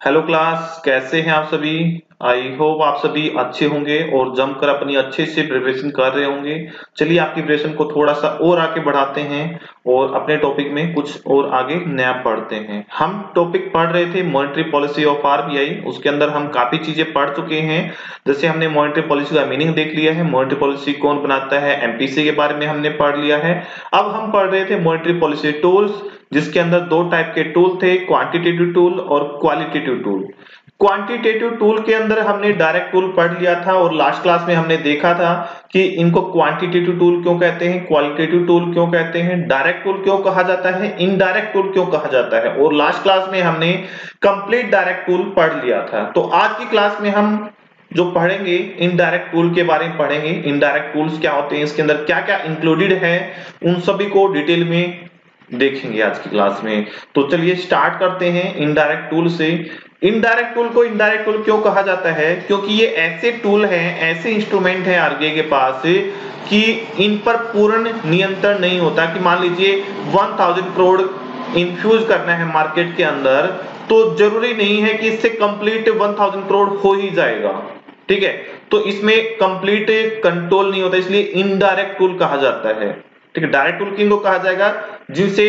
Hello class कैसे हैं आप सभी? आई होप आप सभी अच्छे होंगे और जमकर अपनी अच्छे से प्रिपरेशन कर रहे होंगे। चलिए आपकी प्रिपरेशन को थोड़ा सा और आगे बढ़ाते हैं और अपने टॉपिक में कुछ और आगे नया पढ़ते हैं। हम टॉपिक पढ़ रहे थे मॉनिटरी पॉलिसी ऑफ़ आरबीआई उसके अंदर हम काफ़ी चीज़ें पढ़ चुके हैं। जैसे हमने मॉनिटरी पॉलिसी का मीनिंग देख लिया है। मॉनिटरी पॉलिसी कौन बनाता है? एमपीसी के बारे में हमने पढ़ लिया है। अब हम पढ़ रहे थे मॉनिटरी पॉलिसी टूल्स जिसके अंदर दो टाइप के टूल थे क्वांटिटेटिव टूल और क्वालिटेटिव टूल क्वांटिटेटिव टूल के अंदर हमने डायरेक्ट टूल पढ़ लिया था और लास्ट क्लास में हमने देखा था कि इनको क्वांटिटेटिव टूल क्यों कहते हैं क्वालिटेटिव टूल क्यों कहते हैं डायरेक्ट टूल क्यों कहा जाता है इनडायरेक्ट टूल क्यों कहा जाता है? और लास्ट क्लास में हमने कंप्लीट डायरेक्ट टूल पढ़ लिया था। तो आज की क्लास में हम जो पढ़ेंगे इनडायरेक्ट टूल के बारे में पढ़ेंगे इनडायरेक्ट टूल्स क्या होते हैं, इसके अंदर क्या क्या इंक्लूडेड है, उन सभी को डिटेल में देखेंगे आज की क्लास में। तो चलिए स्टार्ट करते हैं इनडायरेक्ट टूल से। इनडायरेक्ट टूल को इनडायरेक्ट टूल क्यों कहा जाता है? क्योंकि ये ऐसे टूल हैं, ऐसे इंस्ट्रूमेंट हैं आरबीआई के पास कि इन पर पूर्ण नियंत्रण नहीं होता। कि मान लीजिए 1000 करोड़ इंफ्यूज करना है मार्केट के अंदर तो ज़रूरी नहीं है कि इससे कंप्लीट 1000 करोड़ हो ही जाएगा। ठीक है? तो इसमें कंप्लीट कंट्रोल नहीं होता, इसलिए इनडायरेक्ट टूल कहा जाता है। ठीक है? डायरेक्ट टूल किन को कहा जाएगा? जिनसे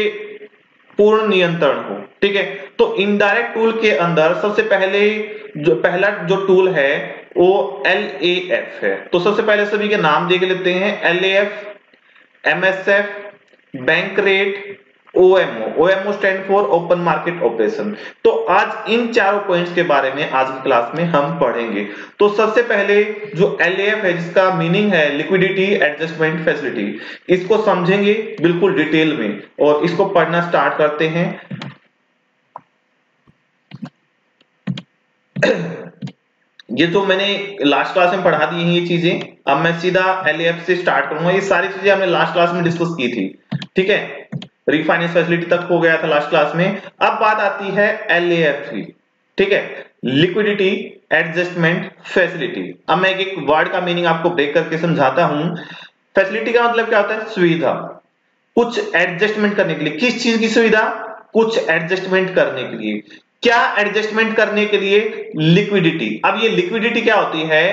पूर्ण नियंत्रण हो, ठीक है? तो इनडायरेक्ट टूल के अंदर सबसे पहले जो, पहला जो टूल है, वो एल ए एफ़ है। तो सबसे पहले सभी के नाम देख लेते हैं। L A F M S F bank rate OMO OMO stand for open market operation तो आज इन चारों पॉइंट्स के बारे में आज की क्लास में हम पढ़ेंगे। तो सबसे पहले जो एलएएफ है, जिसका मीनिंग है लिक्विडिटी एडजस्टमेंट फैसिलिटी इसको समझेंगे बिल्कुल डिटेल में और इसको पढ़ना स्टार्ट करते हैं। ये तो मैंने लास्ट क्लास में पढ़ा दी है ये चीज़ें, अब मैं सीधा एलएएफ से स्टार्ट करूँगा। ये सारी चीज़ें हमने लास्ट क्लास में डिस्कस की थी। ठीक है? रिफाइनेंस फैसिलिटी तक हो गया था लास्ट क्लास में। अब बात आती है एल ठीक है? लिक्विडिटी एडजस्टमेंट फैसिलिटी अब मैं एक वर्ड का मीनिंग आपको ब्रेक करके समझाता हूँ। फैसिलिटी का मतलब क्या होता है? सुविधा। कुछ एडजस्टमेंट करने के लिए। किस चीज़ की सुविधा? कुछ एडजस्टमेंट करने के लिए। क्या एडजस्टमेंट करने के लिए? लिक्विडिटी अब ये लिक्विडिटी क्या होती है?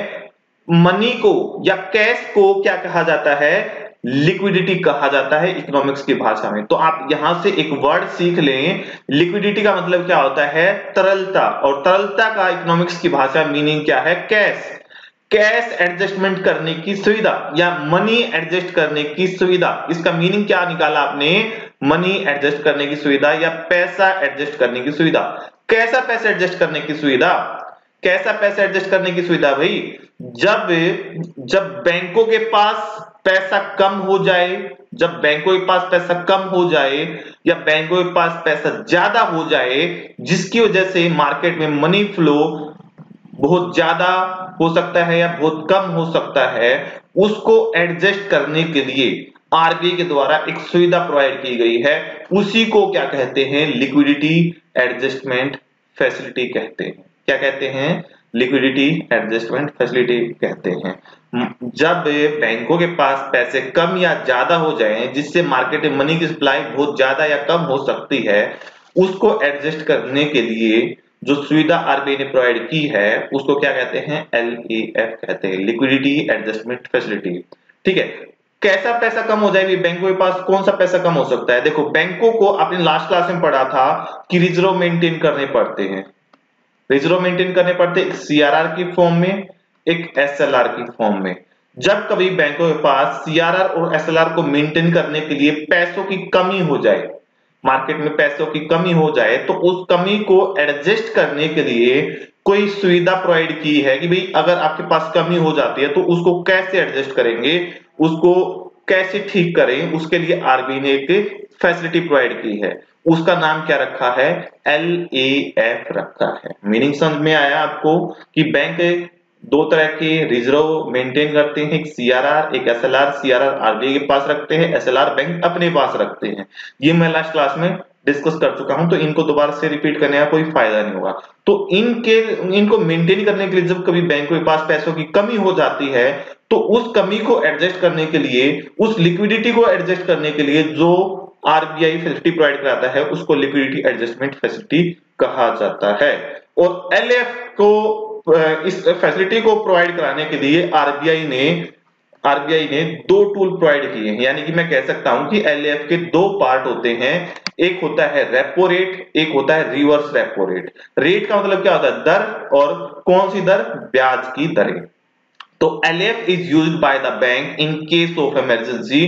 मनी को या कैश को क्या कहा जाता है? लिक्विडिटी कहा जाता है इकोनॉमिक्स की भाषा में। तो आप यहाँ से एक वर्ड सीख लें। लिक्विडिटी का मतलब क्या होता है? तरलता। और तरलता का इकोनॉमिक्स की भाषा मीनिंग क्या है? कैश। कैश एडजस्टमेंट करने की सुविधा या मनी एडजस्ट करने की सुविधा। इसका मीनिंग क्या निकाला आपने? मनी एडजस्ट करने की सुविधा या पैसा एडजस्ट करने की सुविधा। कैसा पैसा एडजस्ट करने की सुविधा? कैसा पैसा एडजस्ट करने की सुविधा भाई? जब जब बैंकों के पास पैसा कम हो जाए, जब बैंकों के पास पैसा कम हो जाए या बैंकों के पास पैसा ज़्यादा हो जाए, जिसकी वजह से मार्केट में मनी फ्लो बहुत ज़्यादा हो सकता है या बहुत कम हो सकता है, उसको एडजस्ट करने के लिए आरबीआई के द्वारा एक सुविधा प्रोवाइड की गई है। उसी को क्या कहते हैं? लिक्विडिटी एडजस्टमेंट फैसिलिटी कहते हैं। क्या कहते हैं? लिक्विडिटी एडजस्टमेंट फैसिलिटी कहते हैं। जब बैंकों के पास पैसे कम या ज़्यादा हो जाए, जिससे मार्केट में मनी की सप्लाई बहुत ज़्यादा या कम हो सकती है, उसको एडजस्ट करने के लिए जो सुविधा आरबीआई ने प्रोवाइड की है, उसको क्या कहते हैं? एलएएफ कहते हैं लिक्विडिटी एडजस्टमेंट फैसिलिटी ठीक है? कैसा पैसा कम हो जाएगी बैंकों के पास, कौन सा पैसा कम हो सकता है? देखो, बैंकों को आपने लास्ट क्लास में पढ़ा था कि रिज़र्व मेंटेन करने पड़ते हैं। रिज़र्व मेंटेन करने पड़ते सीआरआर की फॉर्म में एक एसएलआर की फॉर्म में। जब कभी बैंकों के पास सीआरआर और एसएलआर को मेंटेन करने के लिए पैसों की कमी हो जाए मार्केट में पैसों की कमी हो जाए तो उस कमी को एडजस्ट करने के लिए कोई सुविधा प्रोवाइड की है कि भाई अगर आपके पास कमी हो जाती है तो उसको कैसे एडजस्ट करेंगे, उसको कैसे ठीक करें, उसके लिए आरबीआई ने एक फैसिलिटी प्रोवाइड की है। उसका नाम क्या रखा है? एल ए एफ़ रखा है। मीनिंग समझ में आया आपको कि बैंक दो तरह के रिज़र्व मेंटेन करते हैं, एक सीआरआर एक एसएलआर सीआरआर आरबीआई के पास रखते हैं एसएलआर बैंक अपने पास रखते हैं। ये मैं लास्ट क्लास में डिस्कस कर चुका हूँ तो इनको दोबारा से रिपीट करने का कोई फ़ायदा नहीं होगा। तो इनके, इनको मेंटेन करने के लिए जब कभी बैंकों के पास पैसों की कमी हो जाती है तो उस कमी को एडजस्ट करने के लिए, उस लिक्विडिटी को एडजस्ट करने के लिए जो आरबीआई फैसिलिटी प्रोवाइड कराता है, उसको लिक्विडिटी एडजस्टमेंट फैसिलिटी कहा जाता है। और एलएफ को इस फैसिलिटी को प्रोवाइड कराने के लिए आरबीआई ने आरबीआई ने दो टूल प्रोवाइड किए हैं। यानी कि मैं कह सकता हूँ कि एलएफ के दो पार्ट होते हैं। एक होता है रेपो रेट एक होता है रिवर्स रेपो रेट रेट का मतलब क्या होता है? दर और कौन सी दर? ब्याज की दरें। तो LF is use by the bank in case of emergency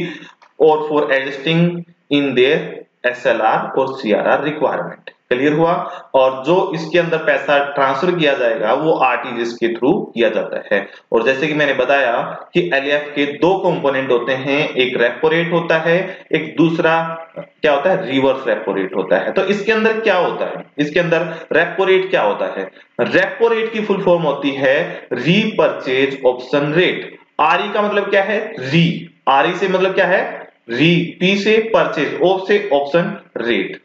और for adjusting in their SLR और सीआरआर रिक्वायरमेंट क्लियर हुआ और जो इसके अंदर पैसा ट्रांसफ़र किया जाएगा, वो आरटीजीएस के थ्रू किया जाता है। और जैसे कि मैंने बताया कि एलएफ के दो कंपोनेंट होते हैं, एक रेपो रेट होता है, एक दूसरा, क्या होता है? रिवर्स रेपो रेट होता है। तो इसके अंदर क्या होता है? इसके अंदर रेपो रेट क्या होता है? रेपो रेट की फुल फॉर्म होती है रीपर्चेज ऑप्शन रेट आरई का मतलब क्या है? री आरई से मतलब क्या है? री पी से परचेज ऑफ़ से ऑप्शन रेट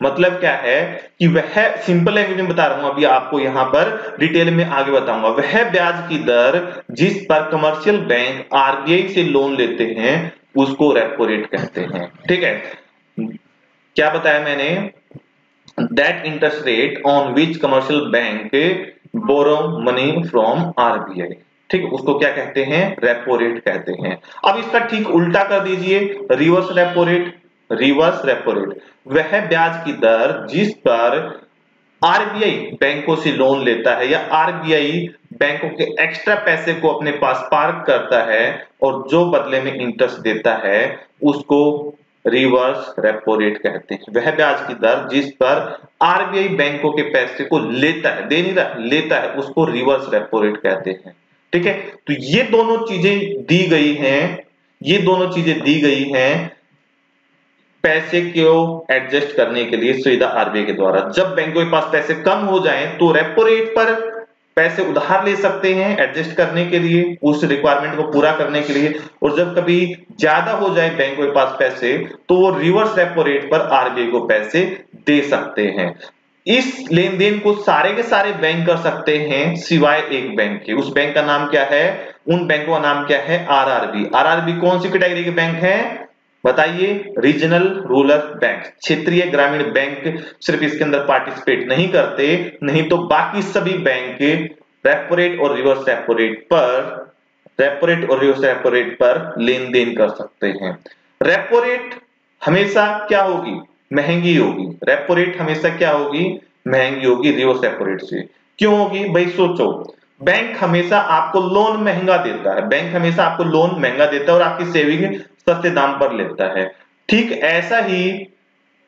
मतलब क्या है कि वह सिंपल लैंग्वेज में बता रहा हूँ, अभी आपको यहाँ पर डिटेल में आगे बताऊँगा। वह ब्याज की दर जिस पर कमर्शियल बैंक आरबीआई से लोन लेते हैं, उसको रेपो रेट कहते हैं। ठीक है? क्या बताया मैंने? That interest rate on which commercial bank borrow money from RBI ठीक, उसको क्या कहते हैं? रेपो रेट कहते हैं। अब इसका ठीक उल्टा कर दीजिए reverse repo rate reverse repo rate वह ब्याज की दर जिस पर आरबीआई बैंकों से लोन लेता है या आरबीआई बैंकों के एक्स्ट्रा पैसे को अपने पास पार्क करता है और जो बदले में इंटरेस्ट देता है, उसको रिवर्स रेपो रेट कहते हैं। वह ब्याज की दर जिस पर आरबीआई बैंकों के पैसे को लेता है दे नहीं रहा लेता है, उसको रिवर्स रेपो रेट कहते हैं। ठीक है? तो ये दोनों चीज़ें दी गई हैं, ये दोनों चीज़ें दी गई हैं पैसे को एडजस्ट करने के लिए सुविधा आरबीआई के द्वारा? जब बैंकों के पास पैसे कम हो जाएँ तो रेपो रेट पर पैसे उधार ले सकते हैं एडजस्ट करने के लिए, उस रिक्वायरमेंट को पूरा करने के लिए। और जब कभी ज़्यादा हो जाए बैंकों के पास पैसे तो वो रिवर्स रेपो रेट पर आरबीआई को पैसे दे सकते हैं। इस लेन देन को सारे के सारे बैंक कर सकते हैं, सिवाय एक बैंक के। उस बैंक का नाम क्या है? उन बैंकों का नाम क्या है? आरआरबी। आरआरबी कौन सी कैटेगरी के बैंक है? बताइए रीजनल रूरल बैंक क्षेत्रीय ग्रामीण बैंक सिर्फ़ इसके अंदर पार्टिसिपेट नहीं करते, नहीं तो बाकी सभी बैंक रेपो रेट और रिवर्स रेपो रेट पर रेपो रेट और रिवर्स रेपो रेट पर लेन देन कर सकते हैं। रेपो रेट हमेशा क्या होगी? महँगी होगी। रेपो रेट हमेशा क्या होगी? महँगी होगी रिवर्स रेपो रेट से। क्यों होगी? भाई सोचो बैंक हमेशा आपको लोन महँगा देता है। बैंक हमेशा आपको लोन महँगा देता है और आपकी सेविंग सस्ते दाम पर लेता है। ठीक ऐसा ही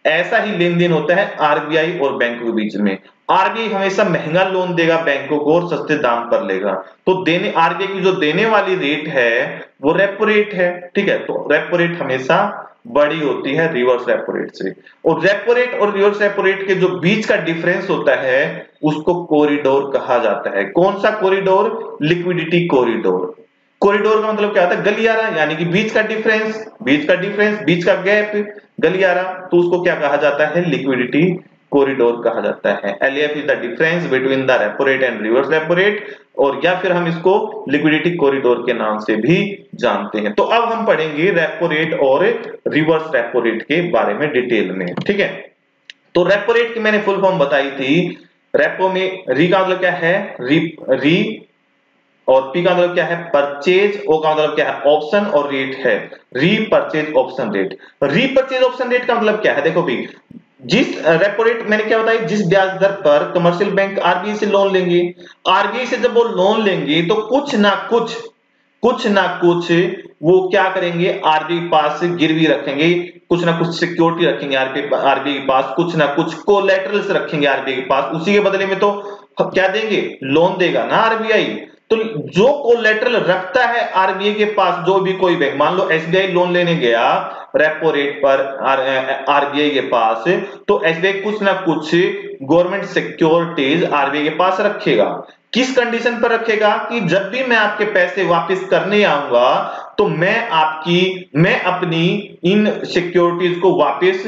ऐसा ही लेन देन होता है आरबीआई और बैंकों के बीच में। आरबीआई हमेशा महँगा लोन देगा, बैंकों को और सस्ते दाम पर लेगा। तो देने आरबीआई की जो देने वाली रेट है, वो रेपो रेट है, ठीक है? तो रेपो रेट हमेशा बड़ी होती है रिवर्स रेपो रेट से। और रेपो रेट और रिवर्स रेपो रेट के जो बीच का डिफरेंस होता है, उसको कॉरिडोर कहा जाता है। कौन सा कॉरिडोर लिक्विडिटी कॉरिडोर कॉरिडोर का मतलब क्या होता है? गलियारा, यानी कि बीच का डिफरेंस बीच का डिफरेंस बीच का गैप गलियारा तो उसको क्या कहा जाता है? लिक्विडिटी कॉरिडोर कहा जाता है। LF is the difference between the repo rate and reverse repo rate और या फिर हम इसको लिक्विडिटी कॉरिडोर के नाम से भी जानते हैं। तो अब हम पढ़ेंगे रेपो रेट और रिवर्स रेपो रेट के बारे में डिटेल में, ठीक है? तो रेपो रेट की मैंने फुल फॉर्म बताई थी। रेपो में री का मतलब क्या है? री री और पी का मतलब क्या है? परचेज ओ का मतलब क्या है? ऑप्शन और रेट है। Repurchase option rate repurchase option rate का मतलब क्या है? देखो भी, जिस रेपो रेट मैंने क्या बताया? जिस ब्याज दर पर कमर्शियल बैंक आरबीआई से लोन लेंगे आरबीआई से जब वो लोन लेंगे तो कुछ ना कुछ कुछ ना कुछ वो क्या करेंगे? आरबीआई पास गिरवी रखेंगे, कुछ ना कुछ सिक्योरिटी रखेंगे आरबीआई के पास, कुछ ना कुछ कोलेटरल्स रखेंगे आरबीआई के पास। उसी के बदले में तो क्या देंगे? लोन देगा ना आरबीआई तो जो कोलेटरल रखता है आरबीआई के पास, जो भी कोई बैंक मान लो एसबीआई लोन लेने गया रेपो रेट पर आरबीआई के पास तो एसबीआई कुछ ना कुछ गवर्नमेंट सिक्योरिटीज आरबीआई के पास रखेगा। किस कंडीशन पर रखेगा कि जब भी मैं आपके पैसे वापस करने आऊँगा तो मैं आपकी, मैं अपनी इन सिक्योरिटीज को वापस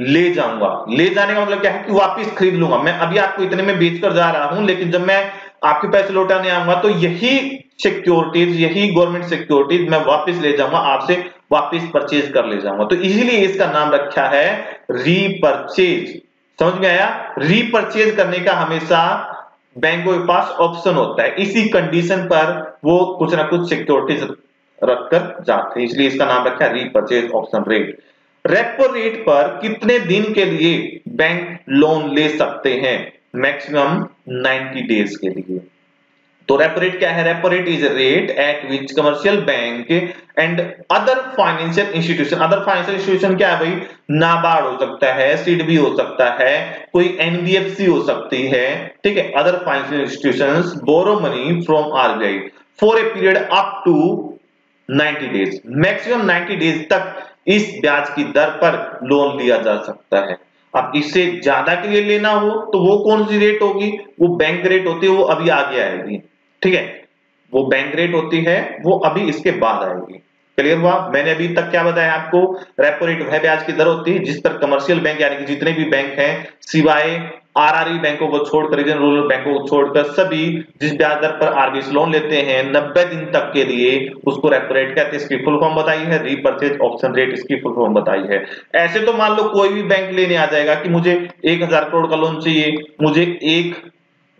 ले जाऊँगा। ले जाने का मतलब क्या है कि वापस खरीद लूँगा। मैं अभी आपको इतने में बेचकर जा रहा हूँ, लेकिन जब मैं आपके पैसे लौटाने आऊँगा तो यही सिक्योरिटीज यही गवर्नमेंट सिक्योरिटीज मैं वापस ले जाऊँगा, आपसे वापस परचेज कर ले जाऊँगा। तो इसीलिए इसका नाम रखा है रीपरचेज समझ में आया? रीपरचेज करने का हमेशा बैंकों के पास ऑप्शन होता है। इसी कंडीशन पर वो कुछ ना कुछ सिक्योरिटीज रखकर जाते हैं। इसलिए इसका नाम रखा है repurchase option rate repo rate पर कितने दिन के लिए बैंक लोन ले सकते हैं? मैक्सिमम 90 डेज़ के लिए। तो रेपो रेट क्या है? Repo rate is rate at which commercial bank and other financial institution other financial institution क्या है भाई? नाबार्ड हो सकता है सीड भी हो सकता है, कोई एनबीएफसी हो सकती है, ठीक है? Other financial institution borrow money from RBI for a period up to 90 days. Maximum 90 days तक इस ब्याज की दर पर लोन लिया जा सकता है। अब इससे ज़्यादा के लिए लेना हो तो वो कौन सी रेट होगी? वो बैंक रेट होती है, वो अभी आगे आएगी। ठीक है? वो बैंक रेट होती है, वो अभी इसके बाद आएगी। क्लियर हुआ? मैंने अभी तक क्या बताया आपको? रेपो रेट वह ब्याज की दर होती है। जिस पर कमर्शियल बैंक यानी कि जितने भी बैंक हैं सिवाय आरआरई बैंकों को छोड़कर रीजनल रूरल बैंकों को छोड़कर सभी जिस ब्याज दर पर आरबीआई लोन लेते हैं 90 दिन तक के लिए उसको रेपो रेट कहते हैं। इसकी फुल फॉर्म बताई है रीपर्चेज ऑप्शन रेट इसकी फुल फॉर्म बताई है। ऐसे तो मान लो कोई भी बैंक लेने आ जाएगा कि मुझे एक हज़ार करोड़ का लोन चाहिए, मुझे एक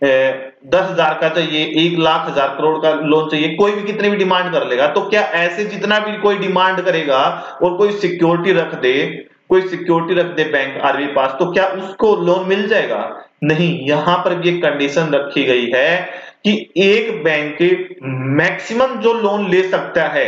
दस हज़ार का चाहिए, एक लाख हज़ार करोड़ का लोन चाहिए, कोई भी कितने भी डिमांड कर लेगा तो क्या ऐसे जितना भी कोई डिमांड करेगा और कोई सिक्योरिटी रख दे कोई सिक्योरिटी रख दे बैंक आरबीआई पास तो क्या उसको लोन मिल जाएगा? नहीं, यहाँ पर भी एक कंडीशन रखी गई है कि एक बैंक मैक्सिमम जो लोन ले सकता है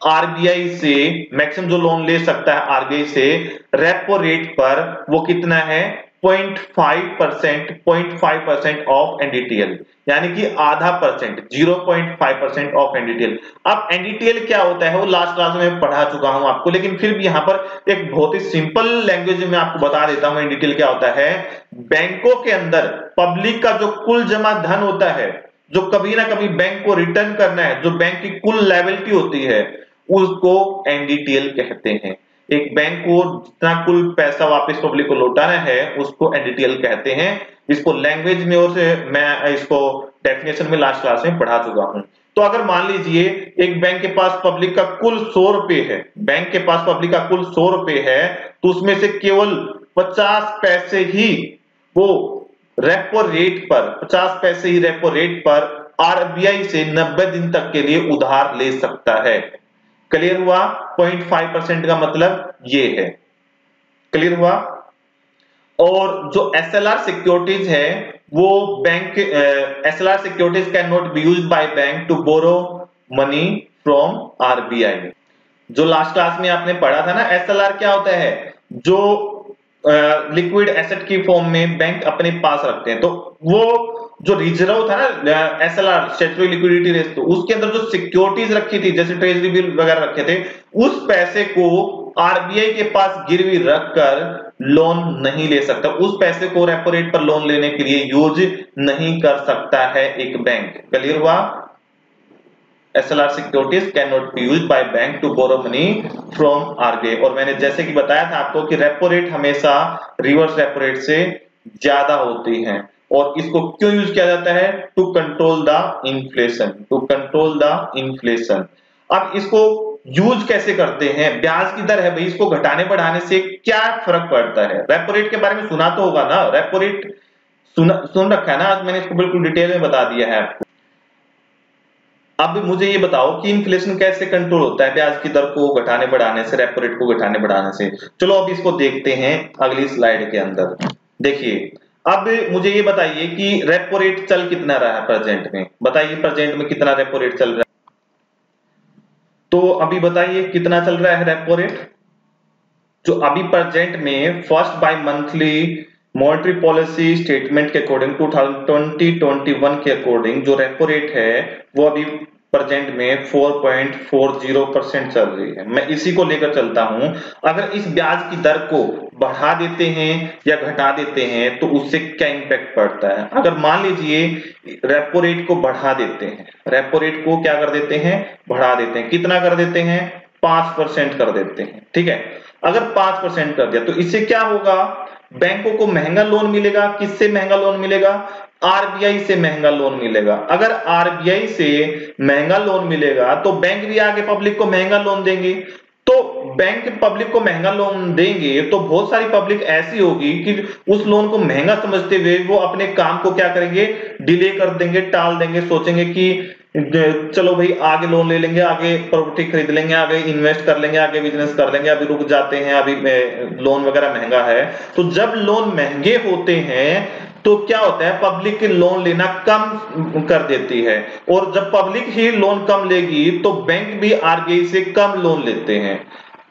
आरबीआई से मैक्सिमम जो लोन ले सकता है आरबीआई से रेपो रेट पर वो कितना है? 0.5 percent point five percent of NDTL यानी कि आधा परसेंट 0.5 परसेंट ऑफ़ एनडीटीएल अब एनडीटीएल क्या होता है, वो लास्ट क्लास में पढ़ा चुका हूँ आपको, लेकिन फिर भी यहाँ पर एक बहुत ही सिंपल लैंग्वेज में आपको बता देता हूँ एनडीटीएल क्या होता है। बैंकों के अंदर पब्लिक का जो कुल जमा धन होता है, जो कभी ना कभी बैंक को रिटर्न करना है, जो बैंक की कुल लाइबिलिटी होती है, उसको एनडीटीएल कहते हैं। एक बैंक को जितना कुल पैसा वापस पब्लिक को लौटाना है, उसको एनडीटीएल कहते हैं। इसको लैंग्वेज में और से मैं इसको डेफिनेशन में लास्ट क्लास में पढ़ा चुका हूँ। तो अगर मान लीजिए, एक बैंक के पास पब्लिक का कुल सौ रुपए है बैंक के पास पब्लिक का कुल सौ रुपए है तो उसमें से केवल पचास पैसे ही वो रेपो रेट पर, पचास पैसे ही रेपो रेट पर आरबीआई से नब्बे दिन तक के लिए उधार ले सकता है। क्लियर हुआ? 0.5 परसेंट का मतलब ये है। क्लियर हुआ? और जो एस एल आर सिक्योरिटीज है, वो bank S L R securities can not be use by bank to borrow money from RBI जो लास्ट क्लास में आपने पढ़ा था ना एस एल आर क्या होता है? जो लिक्विड एसेट की फॉर्म में बैंक अपने पास रखते हैं। तो वो जो रिज़र्व था ना S L R statutory liquidity ratio तो उसके अंदर जो सिक्योरिटीज रखी थी, जैसे ट्रेजरी बिल वगैरह रखे थे, उस पैसे को आरबीआई के पास गिरवी रखकर लोन नहीं ले सकता। उस पैसे को रेपो रेट पर लोन लेने के लिए यूज़ नहीं कर सकता है एक बैंक क्लियर हुआ? SLR securities cannot be used by bank to borrow money from RBI और मैंने जैसे कि बताया था आपको कि रेपो रेट हमेशा रिवर्स रेपो रेट से ज़्यादा होती है। और इसको क्यों यूज़ किया जाता है? To control the inflation to control the inflation अब इसको यूज़ कैसे करते हैं? ब्याज की दर है भाई, इसको घटाने बढ़ाने से क्या फ़र्क पड़ता है? रेपो रेट के बारे में सुना तो होगा ना? रेपो रेट सुन सुन रखा है ना? आज मैंने इसको बिल्कुल डिटेल में बता दिया है आपको। अब मुझे ये बताओ कि इन्फ्लेशन कैसे कंट्रोल होता है ब्याज की दर को घटाने बढ़ाने से, रेपो रेट को घटाने बढ़ाने से? चलो अब इसको देखते हैं अगली स्लाइड के अंदर। देखिए, अब मुझे ये बताइए कि रेपो रेट चल कितना रहा है प्रेजेंट में? बताइए प्रेजेंट में कितना रेपो रेट चल रहा है। तो अभी बताइए कितना चल रहा है रेपो रेट जो अभी प्रेजेंट में first bimonthly monetary policy statement के अकॉर्डिंग 2020-21 के अकॉर्डिंग जो रेपो रेट है, वो अभी प्रेजेंट में 4.40 परसेंट चल रही है। मैं इसी को लेकर चलता हूँ। अगर इस ब्याज की दर को बढ़ा देते हैं या घटा देते हैं तो उससे क्या इंपैक्ट पड़ता है? अगर मान लीजिए रेपो रेट को बढ़ा देते हैं। रेपो रेट को क्या कर देते हैं? बढ़ा देते हैं। कितना कर देते हैं? पाँच परसेंट कर देते हैं। ठीक है? अगर पाँच परसेंट कर दिया तो इससे क्या होगा? बैंकों को महँगा लोन मिलेगा, किससे महँगा लोन मिलेगा? आरबीआई से महँगा लोन मिलेगा। अगर आरबीआई से महँगा लोन मिलेगा तो बैंक भी आगे पब्लिक को महँगा लोन देंगे। तो बैंक पब्लिक को महँगा लोन देंगे तो बहुत सारी पब्लिक ऐसी होगी कि उस लोन को महँगा समझते हुए वो अपने काम को क्या करेंगे? डिले कर देंगे, टाल देंगे, सोचेंगे कि चलो भाई, आगे लोन ले लेंगे, आगे प्रॉपर्टी खरीद लेंगे, आगे इन्वेस्ट कर लेंगे, आगे बिज़नेस कर लेंगे, अभी रुक जाते हैं, अभी लोन वगैरह महँगा है। तो जब लोन महँगे होते हैं तो क्या होता है पब्लिक लोन लेना कम कर देती है। और जब पब्लिक ही लोन कम लेगी तो बैंक भी आरबीआई से कम लोन लेते हैं।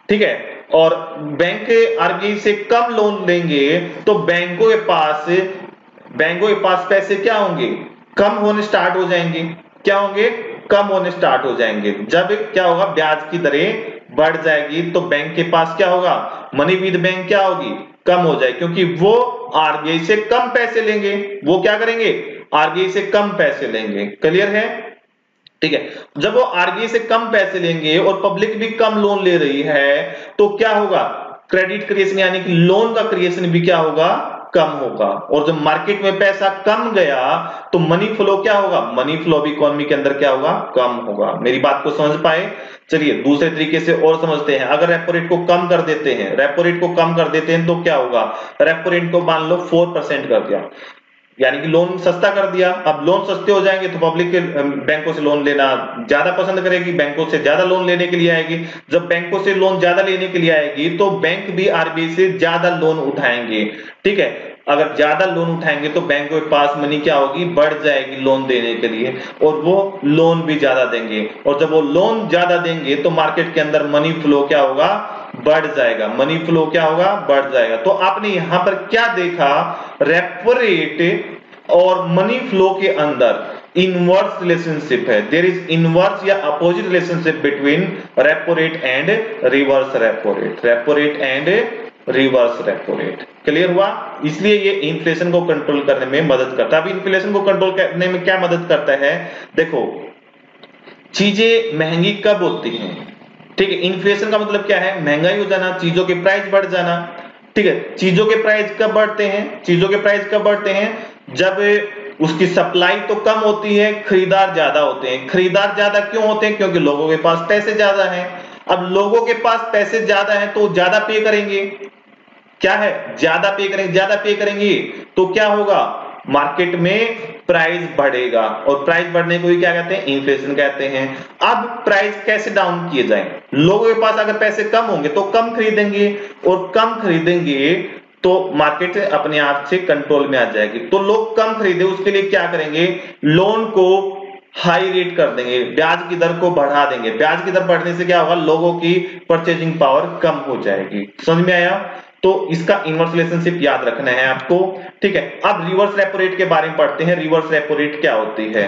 ठीक है? और बैंक आरबीआई से कम लोन लेंगे तो बैंकों के पास बैंकों के पास पैसे क्या होंगे? कम होने स्टार्ट हो जाएँगे। क्या होंगे? कम होने स्टार्ट हो जाएँगे। जब क्या होगा? ब्याज की दरें बढ़ जाएगी तो बैंक के पास क्या होगा? मनी विद बैंक क्या होगी? कम हो जाए, क्योंकि वो आरबीआई से कम पैसे लेंगे। वो क्या करेंगे? आरबीआई से कम पैसे लेंगे। क्लियर है? ठीक है। जब वो आरबीआई से कम पैसे लेंगे और पब्लिक भी कम लोन ले रही है तो क्या होगा? क्रेडिट क्रिएशन यानी कि लोन का क्रिएशन भी क्या होगा? कम होगा। और जब मार्केट में पैसा कम गया तो मनी फ्लो क्या होगा? मनी फ्लो भी इकोनॉमी के अंदर क्या होगा? कम होगा। मेरी बात को समझ पाए? चलिए, दूसरे तरीके से और समझते हैं। अगर रेपो रेट को कम कर देते हैं रेपो रेट को कम कर देते हैं तो क्या होगा? रेपो रेट को मान लो फोर परसेंट कर दिया। यानी कि लोन सस्ता कर दिया। अब लोन सस्ते हो जाएँगे तो पब्लिक के बैंकों से लोन लेना ज़्यादा पसंद करेगी, बैंकों से ज़्यादा लोन लेने के लिए आएगी। जब बैंकों से लोन ज़्यादा लेने के लिए आएगी तो बैंक भी आरबीआई से ज़्यादा लोन उठाएँगे। ठीक है? अगर ज़्यादा लोन उठाएँगे तो बैंक के पास मनी क्या होगी? बढ़ जाएगी लोन देने के लिए। और वो लोन भी ज़्यादा देंगे। और जब वो लोन ज़्यादा देंगे तो मार्केट के अंदर मनी फ्लो क्या होगा? बढ़ जाएगा। मनी फ्लो क्या होगा? बढ़ जाएगा। तो आपने यहाँ पर क्या देखा? रेपो रेट और मनी फ्लो के अंदर इनवर्स रिलेशनशिप है। देर इज़ इनवर्स या opposite relationship between repo rate and reverse repo rate repo rate and reverse repo rate clear हुआ? इसलिए ये इन्फ्लेशन को कंट्रोल करने में मदद करता है। अब इन्फ्लेशन को कंट्रोल करने में क्या मदद करता है? देखो, चीज़ें महँगी कब होती हैं? ठीक है इन्फ्लेशन का मतलब क्या है? महँगाई हो जाना, चीज़ों के प्राइस बढ़ जाना। ठीक है, चीज़ों के प्राइस कब बढ़ते हैं? चीज़ों के प्राइस कब बढ़ते हैं? जब उसकी सप्लाई तो कम होती है, खरीदार ज़्यादा होते हैं। खरीदार ज़्यादा क्यों होते हैं? क्योंकि लोगों के पास पैसे ज़्यादा हैं। अब लोगों के पास पैसे ज़्यादा हैं तो ज़्यादा पे करेंगे। क्या है? ज़्यादा पे करेंगे ज़्यादा पे करेंगे। तो क्या होगा? मार्केट में प्राइस बढ़ेगा। और प्राइस बढ़ने को ही क्या कहते हैं? इन्फ्लेशन कहते हैं। अब प्राइस कैसे डाउन किए जाए? लोगों के पास अगर पैसे कम होंगे तो कम खरीदेंगे। और कम खरीदेंगे तो मार्केट अपने आप से कंट्रोल में आ जाएगी। तो लोग कम खरीदे, उसके लिए क्या करेंगे? लोन को हाई रेट कर देंगे। ब्याज की दर को बढ़ा देंगे। ब्याज की दर बढ़ने से क्या होगा? लोगों की परचेजिंग पावर कम हो जाएगी। समझ में आया? तो इसका इनवर्स रिलेशनशिप याद रखना है आपको, ठीक है? अब रिवर्स रेपो रेट के बारे में पढ़ते हैं रिवर्स रेपो रेट क्या होती है?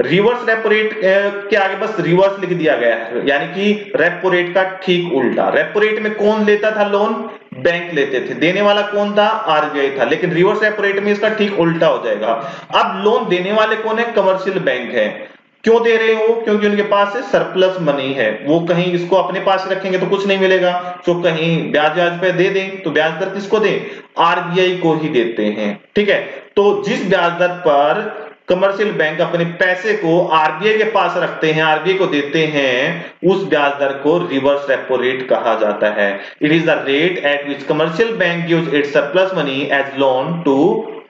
रिवर्स रेपो रेट के आगे बस रिवर्स लिख दिया गया है, यानी कि रेपो रेट का ठीक उल्टा। रेपो रेट में कौन लेता था लोन बैंक लेते थे। देने वाला कौन था? आरबीआई था। लेकिन रिवर्स रेपो रेट में इसका ठीक उल्टा हो जाएगा। अब लोन देने वाले कौन है? कमर्शियल बैंक है। क्यों दे रहे हो? क्योंकि उनके पास सरप्लस मनी है। वो कहीं इसको अपने पास रखेंगे तो कुछ नहीं मिलेगा। तो कहीं ब्याज ब्याज पे दे दें तो ब्याज दर किसको दें? आरबीआई को ही देते हैं। ठीक है? तो जिस ब्याज दर पर कमर्शियल बैंक अपने पैसे को आरबीआई के पास रखते हैं आरबीआई को देते हैं, उस ब्याज दर को रिवर्स रेपो रेट कहा जाता है। It is the rate at which commercial bank gives its surplus money as loan to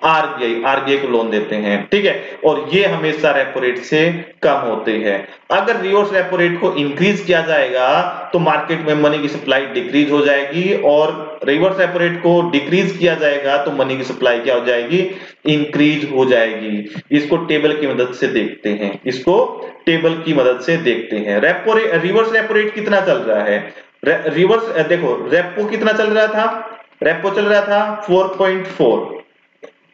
RBI RBI को लोन देते हैं, ठीक है? और ये हमेशा रेपो रेट से कम होते हैं। अगर रिवर्स रेपो रेट को इंक्रीज किया जाएगा तो मार्केट में मनी की सप्लाई डिक्रीज हो जाएगी और रिवर्स रेपो रेट को डिक्रीज किया जाएगा तो मनी की सप्लाई क्या हो जाएगी? इंक्रीज हो जाएगी। इसको टेबल की मदद से देखते हैं। इसको टेबल की मदद से देखते हैं। Repo rate reverse repo rate कितना चल रहा है? रिवर्स देखो रेपो कितना चल रहा था? रेपो चल रहा था 4.4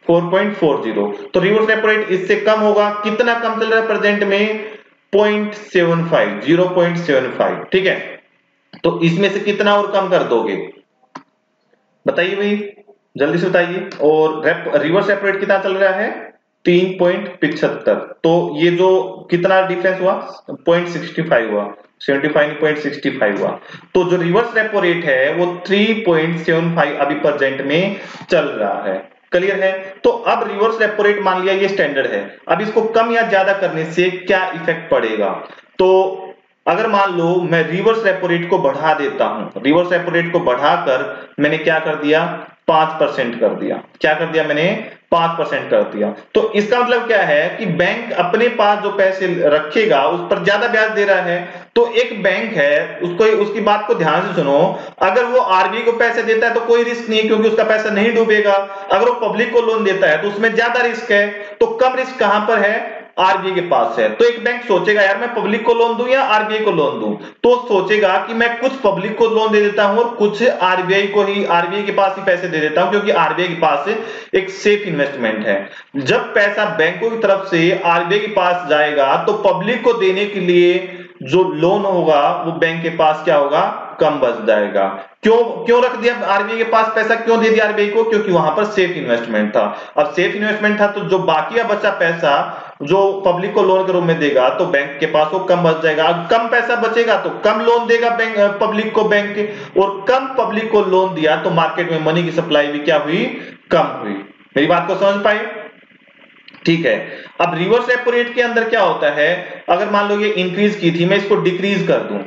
4.40 तो रिवर्स रेपो रेट इससे कम होगा। कितना कम चल रहा है प्रेजेंट में? 0.75 0.75 ठीक है? तो इसमें से कितना और कम कर दोगे? बताइए भाई जल्दी से बताइए। और रेप, रिवर्स रेपो रेट कितना चल रहा है? तीन पॉइंट पिछहत्तर। तो ये जो कितना डिफरेंस हुआ? पॉइंट सिक्सटी फाइव हुआ। Seventy five point sixty five हुआ। तो जो रिवर्स रेपो रेट है वो थ्री पॉइंट सेवन फाइव अभी प्रेजेंट में चल रहा है। क्लियर है? तो अब रिवर्स रेपो रेट मान लिया ये स्टैंडर्ड है। अब इसको कम या ज़्यादा करने से क्या इफ़ेक्ट पड़ेगा? तो अगर मान लो मैं रिवर्स रेपो रेट को बढ़ा देता हूँ रिवर्स रेपो रेट को बढ़ाकर मैंने क्या कर दिया? पाँच परसेंट कर दिया। क्या कर दिया मैंने? पाँच परसेंट कर दिया। तो इसका मतलब क्या है कि बैंक अपने पास जो पैसे रखेगा, उस पर ज़्यादा ब्याज दे रहा है। तो एक बैंक है, उसको, उसकी बात को ध्यान से सुनो। अगर वो आरबीआई को पैसे देता है तो कोई रिस्क नहीं है क्योंकि उसका पैसा नहीं डूबेगा। अगर वो पब्लिक को लोन देता है तो उसमें ज़्यादा रिस्क है। तो कम रिस्क कहाँ पर है? आरबीआई के पास है। तो एक बैंक सोचेगा, यार, मैं पब्लिक को लोन दूँ या आरबीआई को लोन दूँ? तो सोचेगा कि मैं कुछ पब्लिक को लोन दे देता हूँ और कुछ आरबीआई को ही, आरबीआई के पास ही पैसे दे देता हूँ, क्योंकि आरबीआई के पास एक सेफ़ इन्वेस्टमेंट है। जब पैसा बैंकों की तरफ़ से आरबीआई के पास जाएगा तो पब्लिक को देने के लिए जो लोन होगा, वो बैंक के पास क्या होगा? कम बच जाएगा। क्यों क्यों रख दिया आरबीआई के पास पैसा? क्यों दे दिया आरबीआई को? क्योंकि वहाँ पर सेफ़ इन्वेस्टमेंट था। अब सेफ़ इन्वेस्टमेंट था तो जो बाकी बचा पैसा जो पब्लिक को लोन के रूप में देगा तो बैंक के पास वो कम बच जाएगा। कम पैसा बचेगा तो कम लोन देगा बैंक पब्लिक को बैंक और कम पब्लिक को लोन दिया तो मार्केट में मनी की सप्लाई भी क्या हुई? कम हुई। मेरी बात को समझ पाए? ठीक है। अब रिवर्स रेपो रेट के अंदर क्या होता है? अगर मान लो ये इंक्रीज की थी, मैं इसको डिक्रीज कर दूँ।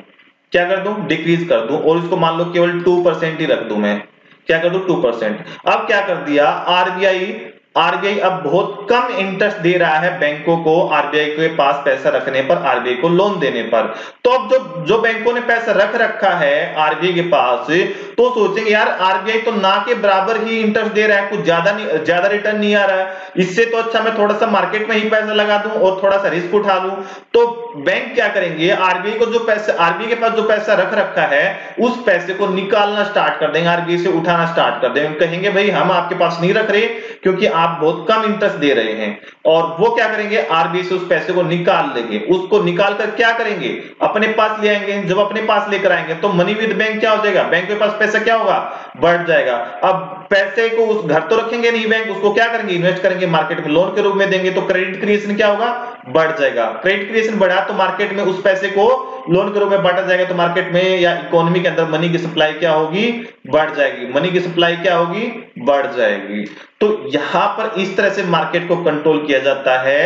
क्या कर दूँ? डिक्रीज कर दूँ। और इसको मान लो केवल टू परसेंट ही रख दूँ मैं। क्या कर दूँ? टू परसेंट अब क्या कर दिया? आरबीआई आरबीआई अब बहुत कम इंटरेस्ट दे रहा है बैंकों को आरबीआई के पास पैसा रखने पर, आरबीआई को लोन देने पर। तो अब जो जो बैंकों ने पैसा रख रखा है आरबीआई के पास तो सोचेंगे यार आरबीआई तो ना के बराबर ही इंटरेस्ट दे रहा है, कुछ ज़्यादा नहीं, ज़्यादा रिटर्न नहीं आ रहा है। इससे तो अच्छा मैं थोड़ा सा मार्केट में ही पैसा लगा दूँ और थोड़ा सा रिस्क उठा लूँ तो बैंक क्या करेंगे, आरबीआई को जो पैसा, आरबीआई के पास जो पैसा रख रखा है, उस पैसे को निकालना स्टार्ट कर देंगे, आरबीआई से उठाना स्टार्ट कर देंगे। कहेंगे, भाई हम आपके पास नहीं रख रहे, क्योंकि आप बहुत कम इंटरेस्ट दे रहे हैं। और वो क्या करेंगे? आरबीआई से उस पैसे को निकाल लेंगे। उसको निकाल कर क्या करेंगे? अपने पास ले आएँगे। जब अपने पास लेकर आएँगे तो मनी विद बैंक क्या हो जाएगा? बैंक के पास पैसा क्या होगा? बढ़ जाएगा। अब पैसे को उस घर तो रखेंगे नहीं बैंक उसको क्या करेंगे? इन्वेस्ट करेंगे मार्केट में। लोन के रूप में देंगे तो क्रेडिट क्रिएशन क्या होगा? बढ़ जाएगा। क्रेडिट क्रिएशन बढ़ा तो मार्केट में उस पैसे को लोन के रूप में बांटा जाएगा तो मार्केट में या इकोनॉमी के अंदर मनी की सप्लाई क्या होगी? बढ़ जाएगी। मनी की सप्लाई क्या होगी? बढ़ जाएगी। तो यहाँ पर इस तरह से मार्केट को कंट्रोल किया जाता है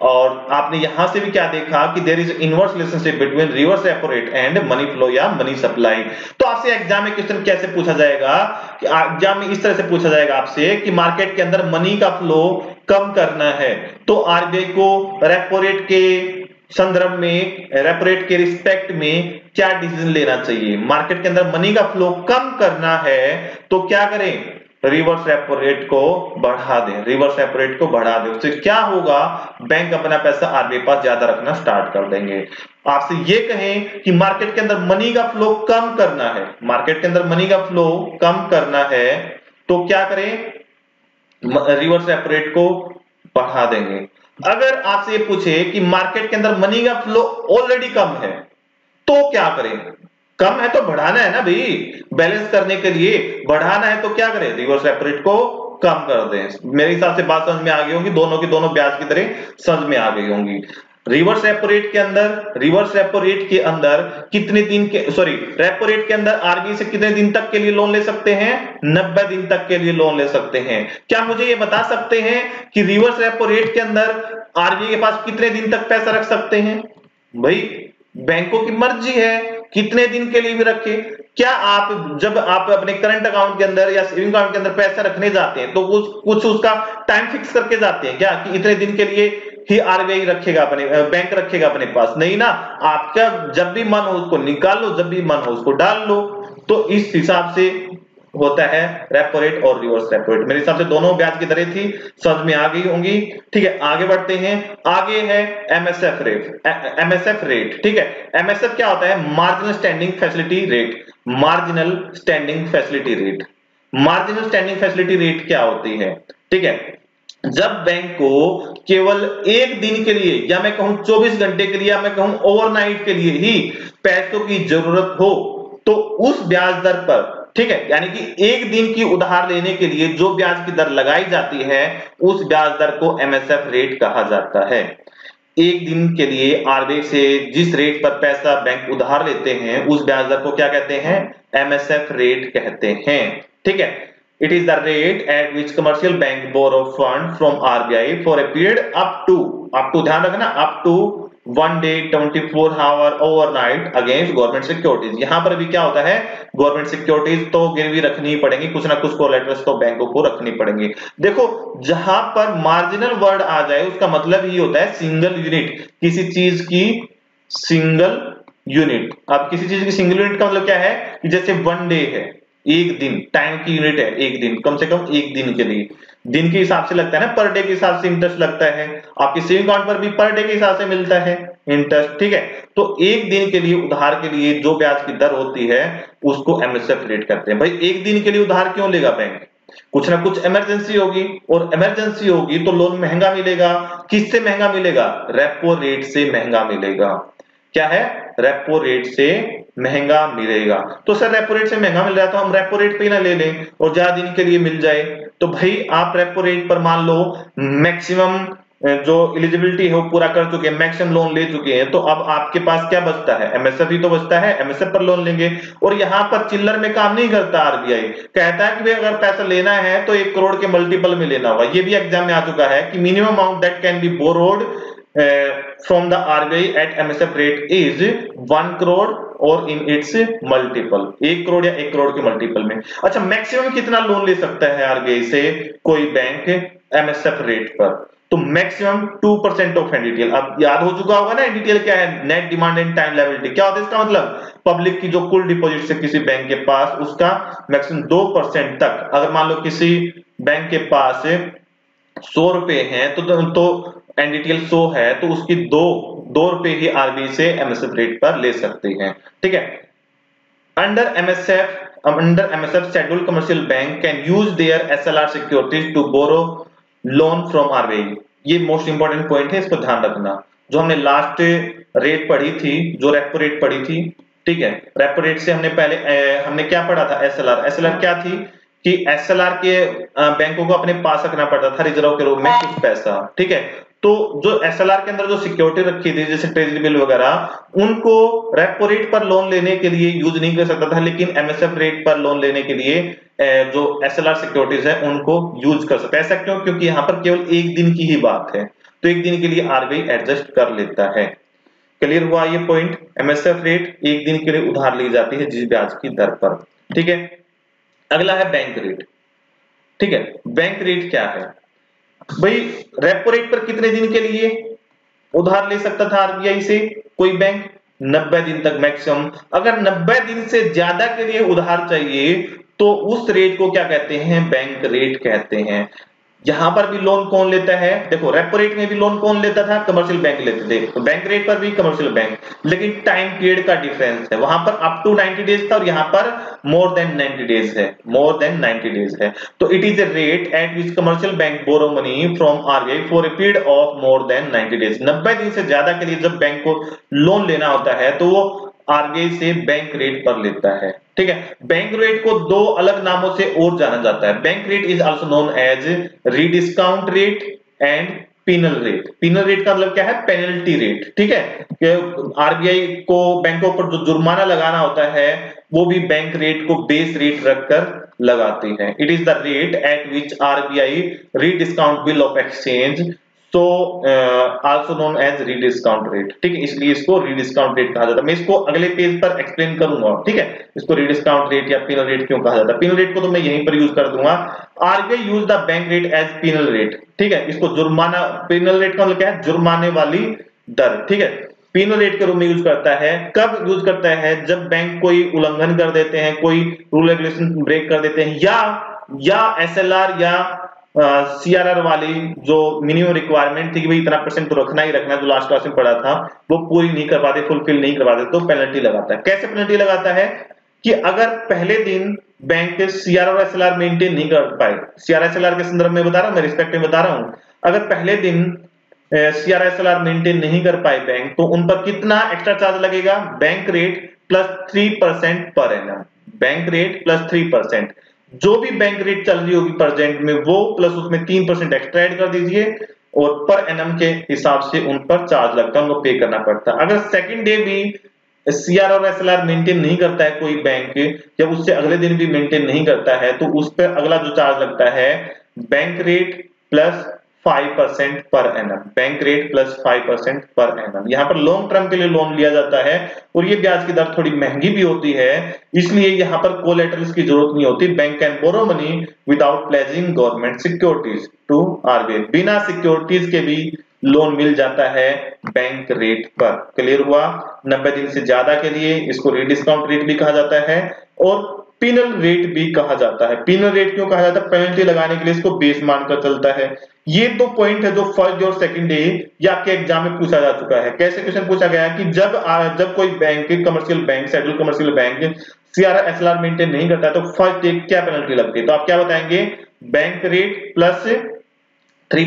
और आपने यहाँ से भी क्या देखा कि there is inverse relationship between reverse rate and money flow या मनी सप्लाई तो आपसे एग्ज़ाम में क्वेश्चन कैसे पूछा जाएगा? कि एग्ज़ाम में इस तरह से पूछा जाएगा आपसे कि मार्केट के अंदर मनी का फ्लो कम करना है। तो आरबीआई को रेपो रेट के संदर्भ में रेपो रेट के रिस्पेक्ट में क्या डिसीज़न लेना चाहिए? मार्केट के अंदर मनी का फ्लो कम करना है तो क्या करें? रिवर्स रेपो रेट को बढ़ा दें। रिवर्स रेपो रेट को बढ़ा दें। उससे क्या होगा? बैंक अपना पैसा आरबीआई पास ज़्यादा रखना स्टार्ट कर देंगे। आपसे ये कहें कि मार्केट के अंदर मनी का फ्लो कम करना है। मार्केट के अंदर मनी का फ्लो कम करना है तो क्या करें? रिवर्स रेपो रेट को बढ़ा देंगे। अगर आपसे पूछे कि मार्केट के अंदर मनी का फ्लो ऑलरेडी कम है तो क्या करें? कम है तो बढ़ाना है ना भाई। बैलेंस करने के लिए बढ़ाना है तो क्या करें? रिवर्स एपरेट को कम कर दें। मेरे हिसाब से बात समझ में आ गई होगी। दोनों की दोनों ब्याज की तरह समझ में आ गई होंगी। रिवर्स रेपो रेट के अंदर, रिवर्स रेपो रेट के अंदर कितने दिन के सॉरी रेपो रेट के अंदर आरबीआई से कितने दिन तक के लिए लोन ले सकते हैं? नब्बे दिन तक के लिए लोन ले सकते हैं। क्या मुझे ये बता सकते हैं कि रिवर्स रेपो रेट के अंदर आरबीआई के पास कितने दिन तक पैसा रख सकते हैं? भाई, बैंकों की मर्ज़ी है, कितने दिन के लिए भी रखे। क्या आप, जब आप अपने करंट अकाउंट के अंदर या सेविंग अकाउंट के अंदर पैसा रखने जाते हैं तो कुछ कुछ उसका टाइम फिक्स करके जाते हैं क्या? कि इतने दिन के लिए ही आरबीआई रखेगा अपने बैंक रखेगा अपने पास। नहीं ना आपका जब भी मन हो उसको निकाल लो, जब भी मन हो उसको डाल लो। तो इस हिसाब से होता है रेपो रेट और रिवर्स रेपो रेट मेरे हिसाब से दोनों ब्याज की दरें थी, समझ में आ गई होंगी। ठीक है, आगे बढ़ते हैं। आगे है एमएसएफ रेट एमएसएफ रेट ठीक है एमएसएफ क्या होता है? Marginal standing facility rate marginal standing facility rate marginal standing facility rate क्या होती है? ठीक है, जब बैंक को केवल एक दिन के लिए, या मैं कहूँ 24 घंटे के लिए, या मैं कहूँ ओवरनाइट के लिए ही पैसों की ज़रूरत हो तो उस ब्याज दर पर, ठीक है, यानी कि एक दिन की उधार लेने के लिए जो ब्याज की दर लगाई जाती है, उस ब्याज दर को एमएसएफ रेट कहा जाता है। एक दिन के लिए आरबीआई से जिस रेट पर पैसा बैंक उधार लेते हैं, उस ब्याज दर को क्या कहते हैं? एमएसएफ रेट कहते हैं, ठीक है? It is the rate at which commercial bank borrow fund from RBI for a period up to up to ध्यान रखना up to one day hour overnight against government securities यहाँ पर भी क्या होता है? गवर्नमेंट सिक्योरिटीज तो गिरवी रखनी पड़ेगी, कुछ ना कुछ कोलेटरल्स तो बैंकों को रखनी पड़ेंगे। देखो, जहाँ पर मार्जिनल वर्ड आ जाए, उसका मतलब ही होता है सिंगल यूनिट किसी चीज़ की सिंगल यूनिट अब किसी चीज़ की सिंगल यूनिट का मतलब क्या है? कि जैसे वन डे है। एक दिन टाइम की यूनिट है, एक दिन, कम से कम एक दिन के लिए। दिन के हिसाब से लगता है ना पर डे के हिसाब से इंटरेस्ट लगता है। आपके सेविंग अकाउंट पर भी पर डे के हिसाब से मिलता है इंटरेस्ट ठीक है? तो एक दिन के लिए, उधार के लिए जो ब्याज की दर होती है, उसको एमएसएफ रेट करते हैं। भाई, एक दिन के लिए उधार क्यों लेगा बैंक? कुछ ना कुछ इमरजेंसी होगी, और इमरजेंसी होगी तो लोन महँगा मिलेगा। किससे महँगा मिलेगा? रेपो रेट से महँगा मिलेगा। क्या है? रेपो रेट से महँगा मिलेगा। तो सर, रेपो रेट से महँगा मिल रहा है तो हम रेपो रेट पे ही ना ले लें और ज़्यादा दिन के लिए मिल जाए। तो भाई, आप रेपो रेट पर मान लो, मैक्सिमम जो एलिजिबिलिटी है वो पूरा कर चुके हैं, मैक्सिमम लोन ले चुके हैं तो अब आपके पास क्या बचता है? एमएसएफ ही तो बचता है, एमएसएफ पर लोन लेंगे। और यहाँ पर चिल्लर में काम नहीं करता आरबीआई। कहता है कि भाई, अगर पैसा लेना है तो एक करोड़ के मल्टीपल में लेना होगा। ये भी एग्ज़ाम में आ चुका है कि minimum amount that can be borrowed from the RBI at MSF rate is one crore और इन इट्स मल्टीपल एक करोड़ या एक करोड़ के मल्टीपल में। अच्छा मैक्सिमम कितना लोन ले सकता है आरबीआई से कोई बैंक एमएसएफ रेट पर? तो maximum two percent of NDTL अब याद हो चुका होगा ना एनडीटीएल क्या है? Net demand and time liability क्या होता है इसका मतलब? पब्लिक की जो कुल डिपॉजिट से किसी बैंक के पास उसका मैक्सिमम दो परसेंट तक। अगर मान लो किसी बैंक के पास सौ रुपए हैं तो, तो एनडीटीएल सो है तो उसकी दो दो रुपए ही आरबी से एमएसएफ रेट पर ले सकते हैं ठीक है? Under MSF under MSF scheduled commercial bank can use their SLR securities to borrow loan from RBI ये मोस्ट इंपॉर्टेंट पॉइंट है इसको ध्यान रखना। जो हमने लास्ट रेट पढ़ी थी जो रेपो रेट पढ़ी थी ठीक है? रेपो रेट से हमने पहले ए, हमने क्या पढ़ा था? एसएलआर एसएलआर क्या थी? कि एसएलआर के बैंकों को अपने पास रखना पड़ता था रिज़र्व के रूप में कुछ पैसा ठीक है? तो जो एसएलआर के अंदर जो सिक्योरिटी रखी थी, जैसे ट्रेजरी बिल वगैरह, उनको रेपो रेट पर लोन लेने के लिए यूज़ नहीं कर सकता था, लेकिन एमएसएफ रेट पर लोन लेने के लिए जो एसएलआर सिक्योरिटीज है, उनको यूज़ कर सकता है। ऐसा क्यों? क्योंकि यहाँ पर केवल एक दिन की ही बात है। तो एक दिन के लिए आरबीआई एडजस्ट कर लेता है। क्लियर हुआ ये पॉइंट एमएसएफ रेट एक दिन के लिए उधार ली जाती है जिस ब्याज की दर पर। ठीक है? अगला है बैंक रेट ठीक है? बैंक रेट क्या है? भाई, रेपो रेट पर कितने दिन के लिए उधार ले सकता था आरबीआई से कोई बैंक 90 दिन तक मैक्सिमम अगर 90 दिन से ज़्यादा के लिए उधार चाहिए तो उस रेट को क्या कहते हैं? बैंक रेट कहते हैं। यहाँ पर भी लोन कौन लेता है? देखो रेपो रेट में भी लोन कौन लेता था? कमर्शियल बैंक लेते थे। तो बैंक रेट पर भी कमर्शियल बैंक लेकिन टाइम पीरियड का डिफरेंस है। वहाँ पर अप टू 90 डेज़ था और यहाँ पर मोर देन 90 डेज़ है। मोर देन 90 डेज़ है। तो it is a rate at which commercial bank borrow money from RBI for a period of more than 90 days 90 दिन से ज़्यादा के लिए जब बैंक को लोन लेना होता है तो वो आरबीआई से बैंक रेट पर लेता है। ठीक है? बैंक रेट को दो अलग नामों से और जाना जाता है। Bank rate is also known as rediscount rate and penal rate penal rate का मतलब क्या है? पेनल्टी रेट ठीक है? आरबीआई को बैंकों पर जो जुर्माना लगाना होता है, वो भी बैंक रेट को बेस रेट रखकर लगाती है। It is the rate at which RBI rediscount bill of exchange तो also known as rediscount rate ठीक है, इसलिए इसको रीडिस्काउंट रेट कहा जाता है। मैं इसको अगले पेज पर एक्सप्लेन करूँगा, ठीक है? इसको रीडिस्काउंट रेट या पिनल रेट क्यों कहा जाता है? पिनल रेट को तो मैं यहीं पर यूज़ कर दूँगा। RBI use the bank rate as penal rate ठीक है? इसको जुर्माना पिनल रेट का मतलब क्या है? जुर्माने वाली दर, ठीक है? पिनल रेट के रूप में यूज़ करता है। कब यूज़ करता है? जब बैंक कोई उल्लंघन कर देते हैं, कोई रूल रेगुलेशन ब्रेक कर देते हैं, या या एसएलआर या सीआरआर वाली जो मिनिमम रिक्वायरमेंट थी कि भाई इतना परसेंट तो रखना ही रखना, जो लास्ट क्लास में पढ़ा था, वो पूरी नहीं कर पाते फुलफिल नहीं कर पाते तो पेनल्टी लगाता है। कैसे पेनल्टी लगाता है कि अगर पहले दिन बैंक सीआर और एसएलआर मेंटेन नहीं कर पाए सीआर एसएलआर के संदर्भ में बता रहा हूँ, मैं रिस्पेक्ट में बता रहा हूँ, अगर पहले दिन सीआर एसएलआर मेंटेन नहीं कर पाए बैंक तो उन पर कितना एक्स्ट्रा चार्ज लगेगा? Bank rate plus three percent per annum bank rate plus three percent जो भी बैंक रेट चल रही होगी प्रेजेंट में, वो प्लस उसमें तीन परसेंट एक्स्ट्रा एड कर दीजिए और पर एनम के हिसाब से उन पर चार्ज लगता है, उनको पे करना पड़ता है। अगर सेकेंड डे भी सीआर और एसएलआर मेंटेन नहीं करता है कोई बैंक जब उससे अगले दिन भी मेंटेन नहीं करता है तो उस पर अगला जो चार्ज लगता है bank rate plus five percent per annum bank rate plus five percent per annum यहाँ पर लॉन्ग टर्म के लिए लोन लिया जाता है और ये ब्याज की दर थोड़ी महँगी भी होती है, इसलिए यहाँ पर कोलेटरल्स की ज़रूरत नहीं होती। Bank can borrow money without pledging government securities to RBI बिना सिक्योरिटीज के भी लोन मिल जाता है बैंक रेट पर। क्लियर हुआ? 90 दिन से ज़्यादा के लिए इसको रीडिस्काउंट रेट भी कहा जाता है। और पिनल रेट भी कहा जाता है। पिनल रेट क्यों कहा जाता है? पेनल्टी लगाने के लिए इसको बेस मानकर चलता है। ये दो पॉइंट है जो फ़र्स्ट और सेकंड डे या आपके एग्ज़ाम में पूछा जा चुका है। कैसे क्वेश्चन पूछा गया है कि जब आ, जब कोई bank commercial bank central commercial bank CR SLR maintain नहीं करता तो फ़र्स्ट डे क्या पेनल्टी लगती है? तो आप क्या बताएँगे? Bank rate plus three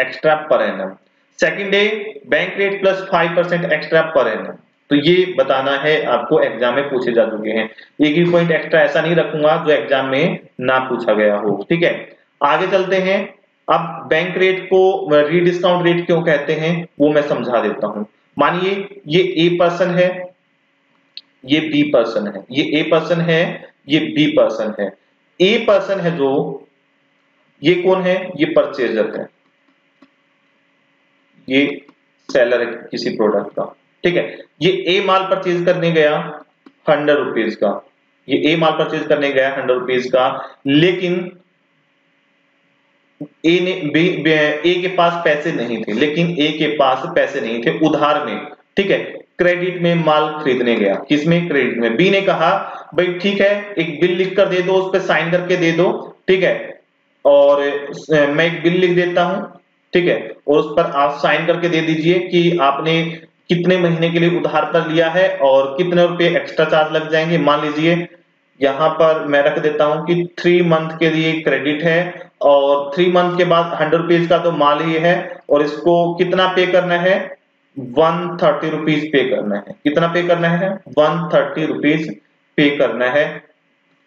extra per annum second day bank rate plus five extra per annum तो ये बताना है, आपको एग्ज़ाम में पूछे जा चुके हैं। एक ही पॉइंट एक्स्ट्रा ऐसा नहीं रखूँगा जो एग्ज़ाम में ना पूछा गया हो, ठीक है? आगे चलते हैं। अब बैंक रेट को रीडिस्काउंट रेट क्यों कहते हैं, वो मैं समझा देता हूँ। मानिए, ये ए पर्सन है, ये बी पर्सन है, ये ए पर्सन है, ये बी पर्सन है। ए पर्सन है जो, ये कौन है? ये परचेजर है। ये सेलर है किसी प्रोडक्ट का। ठीक है? ये ए माल परचेज करने गया हंड्रेड रुपीज़ का। ये ए माल परचेज करने गया हंड्रेड रुपीज़ का, लेकिन ए ने बी ए के पास पैसे नहीं थे, लेकिन ए के पास पैसे नहीं थे उधार में ठीक है? क्रेडिट में माल खरीदने गया। किसमें? क्रेडिट में। बी ने कहा, भाई ठीक है, एक बिल लिख कर दे दो, उस पर साइन करके दे दो। ठीक है? और मैं एक बिल लिख देता हूँ। ठीक है? और उस पर आप साइन करके दे दीजिए कि आपने कितने महीने के लिए उधार पर लिया है और कितने रुपए एक्स्ट्रा चार्ज लग जाएँगे? मान लीजिए, यहाँ पर मैं रख देता हूँ कि थ्री मंथ के लिए क्रेडिट है और थ्री मंथ के बाद हंड्रेड रुपीज़ का तो माल ही है और इसको कितना पे करना है? वन थर्टी रुपीज़ पे करना है। कितना पे करना है? वन थर्टी रुपीज़ पे करना है।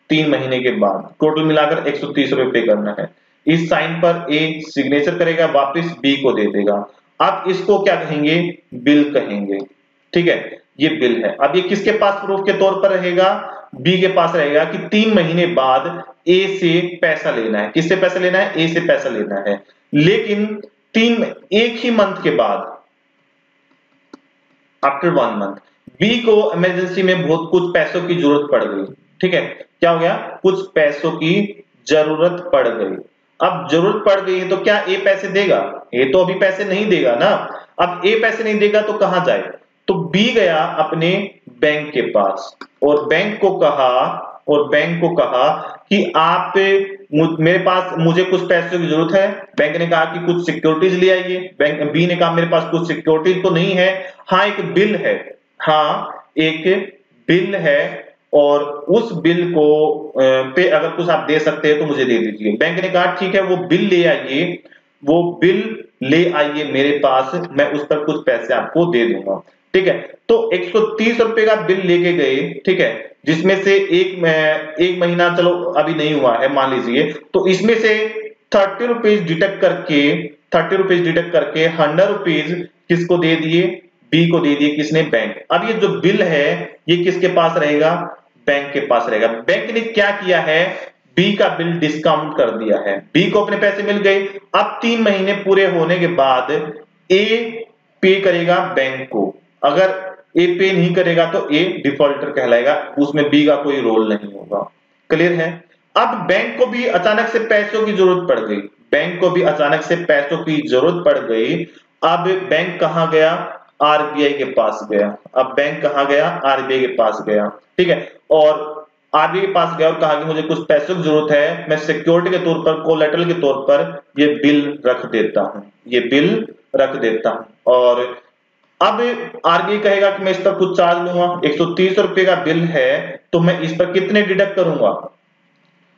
तीन महीने के बाद। टोटल मिलाकर एक सौ तीस रुपए पे करना है। इस साइन पर ए सिग्नेचर करेगा, वापस बी को दे देगा। अब इसको क्या कहेंगे? बिल कहेंगे। ठीक है? ये बिल है। अब ये किसके पास प्रूफ के तौर पर रहेगा? बी के पास रहेगा कि तीन महीने बाद ए से पैसा लेना है। किससे पैसा लेना है? ए से पैसा लेना है। लेकिन तीन, एक ही मंथ के बाद आफ्टर वन मंथ बी को इमरजेंसी में बहुत कुछ पैसों की ज़रूरत पड़ गई। ठीक है? क्या हो गया? कुछ पैसों की ज़रूरत पड़ गई। अब ज़रूरत पड़ गई है तो क्या ए पैसे देगा? ए तो अभी पैसे नहीं देगा ना। अब ए पैसे नहीं देगा तो कहाँ जाए तो बी गया अपने बैंक के पास। और बैंक को कहा, और बैंक को कहा कि आप मेरे पास मुझे कुछ पैसों की ज़रूरत है। बैंक ने कहा कि कुछ सिक्योरिटीज ले आइए। बैंक, बी ने कहा मेरे पास कुछ सिक्योरिटीज तो नहीं है। हाँ एक बिल है। हाँ एक बिल है। और उस बिल को पे अगर कुछ आप दे सकते हैं तो मुझे दे दीजिए। बैंक ने कहा, ठीक है, वो बिल ले आइए, वो बिल ले आइए मेरे पास, मैं उस पर कुछ पैसे आपको दे दूँगा। ठीक है? तो एक सौ तीस रुपए का बिल लेके गए, ठीक है? जिसमें से एक एक महीना, चलो, अभी नहीं हुआ है, मान लीजिए। तो इसमें से थर्टी रुपीज़ डिटेक्ट करके, थर्टी रुपीज़ डिटेक्ट करके हंड्रेड रुपीज़ किसको दे दिए? बी को दे दिए किसने? बैंक। अब ये जो बिल है, ये किसके पास रहेगा? बैंक के पास रहेगा। बैंक ने क्या किया है? बी का बिल डिस्काउंट कर दिया है। बी को अपने पैसे मिल गए। अब तीन महीने पूरे होने के बाद ए पे करेगा बैंक को। अगर ए पे नहीं करेगा तो ए डिफॉल्टर कहलाएगा। उसमें बी का कोई रोल नहीं होगा। क्लियर है? अब बैंक को भी अचानक से पैसों की ज़रूरत पड़ गई। बैंक को भी अचानक से पैसों की ज़रूरत पड़ गई। अब बैंक कहाँ गया? आरबीआई के पास गया। अब बैंक कहा गया? आरबीआई के पास गया। ठीक है? और आरबीआई के पास गया और कहा कि मुझे कुछ पैसों की ज़रूरत है, मैं सिक्योरिटी के तौर पर कोलेटरल के तौर पर ये बिल रख देता हूँ। ये बिल रख देता हूँ। और अब आरबीआई कहेगा कि मैं इस पर कुछ चार्ज लूँगा। एक सौ तीस रुपए का बिल है तो मैं इस पर कितने डिडक्ट करूँगा?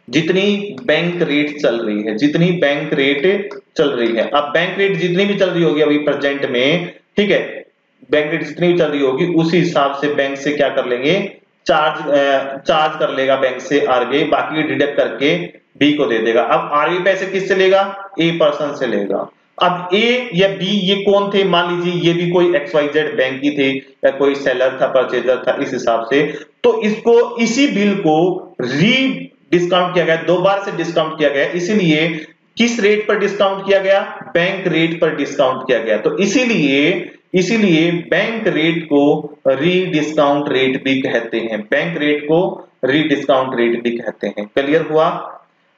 जितनी बैंक रेट चल रही है, जितनी बैंक रेट चल रही है। अब बैंक रेट जितनी भी चल रही होगी अभी प्रेजेंट में, ठीक है? बैंक रेट जितनी भी चल रही होगी, उसी हिसाब से बैंक से क्या कर लेंगे? चार्ज चार्ज कर लेगा बैंक से आरबीआई बाकी डिडक्ट करके बी को दे देगा। अब आरबीआई पैसे किससे लेगा? ए पर्सन से लेगा। अब ए या बी ये कौन थे? मान लीजिए, ये भी कोई एक्स वाई जेड बैंक ही थे, या कोई सेलर था परचेजर था, इस हिसाब से। तो इसको, इसी बिल को री डिस्काउंट किया गया दो बार से डिस्काउंट किया गया। इसीलिए किस रेट पर डिस्काउंट किया गया? बैंक रेट पर डिस्काउंट किया गया। तो इसीलिए इसीलिए बैंक रेट को रीडिस्काउंट रेट भी कहते हैं। बैंक रेट को रीडिस्काउंट रेट भी कहते हैं। क्लियर हुआ?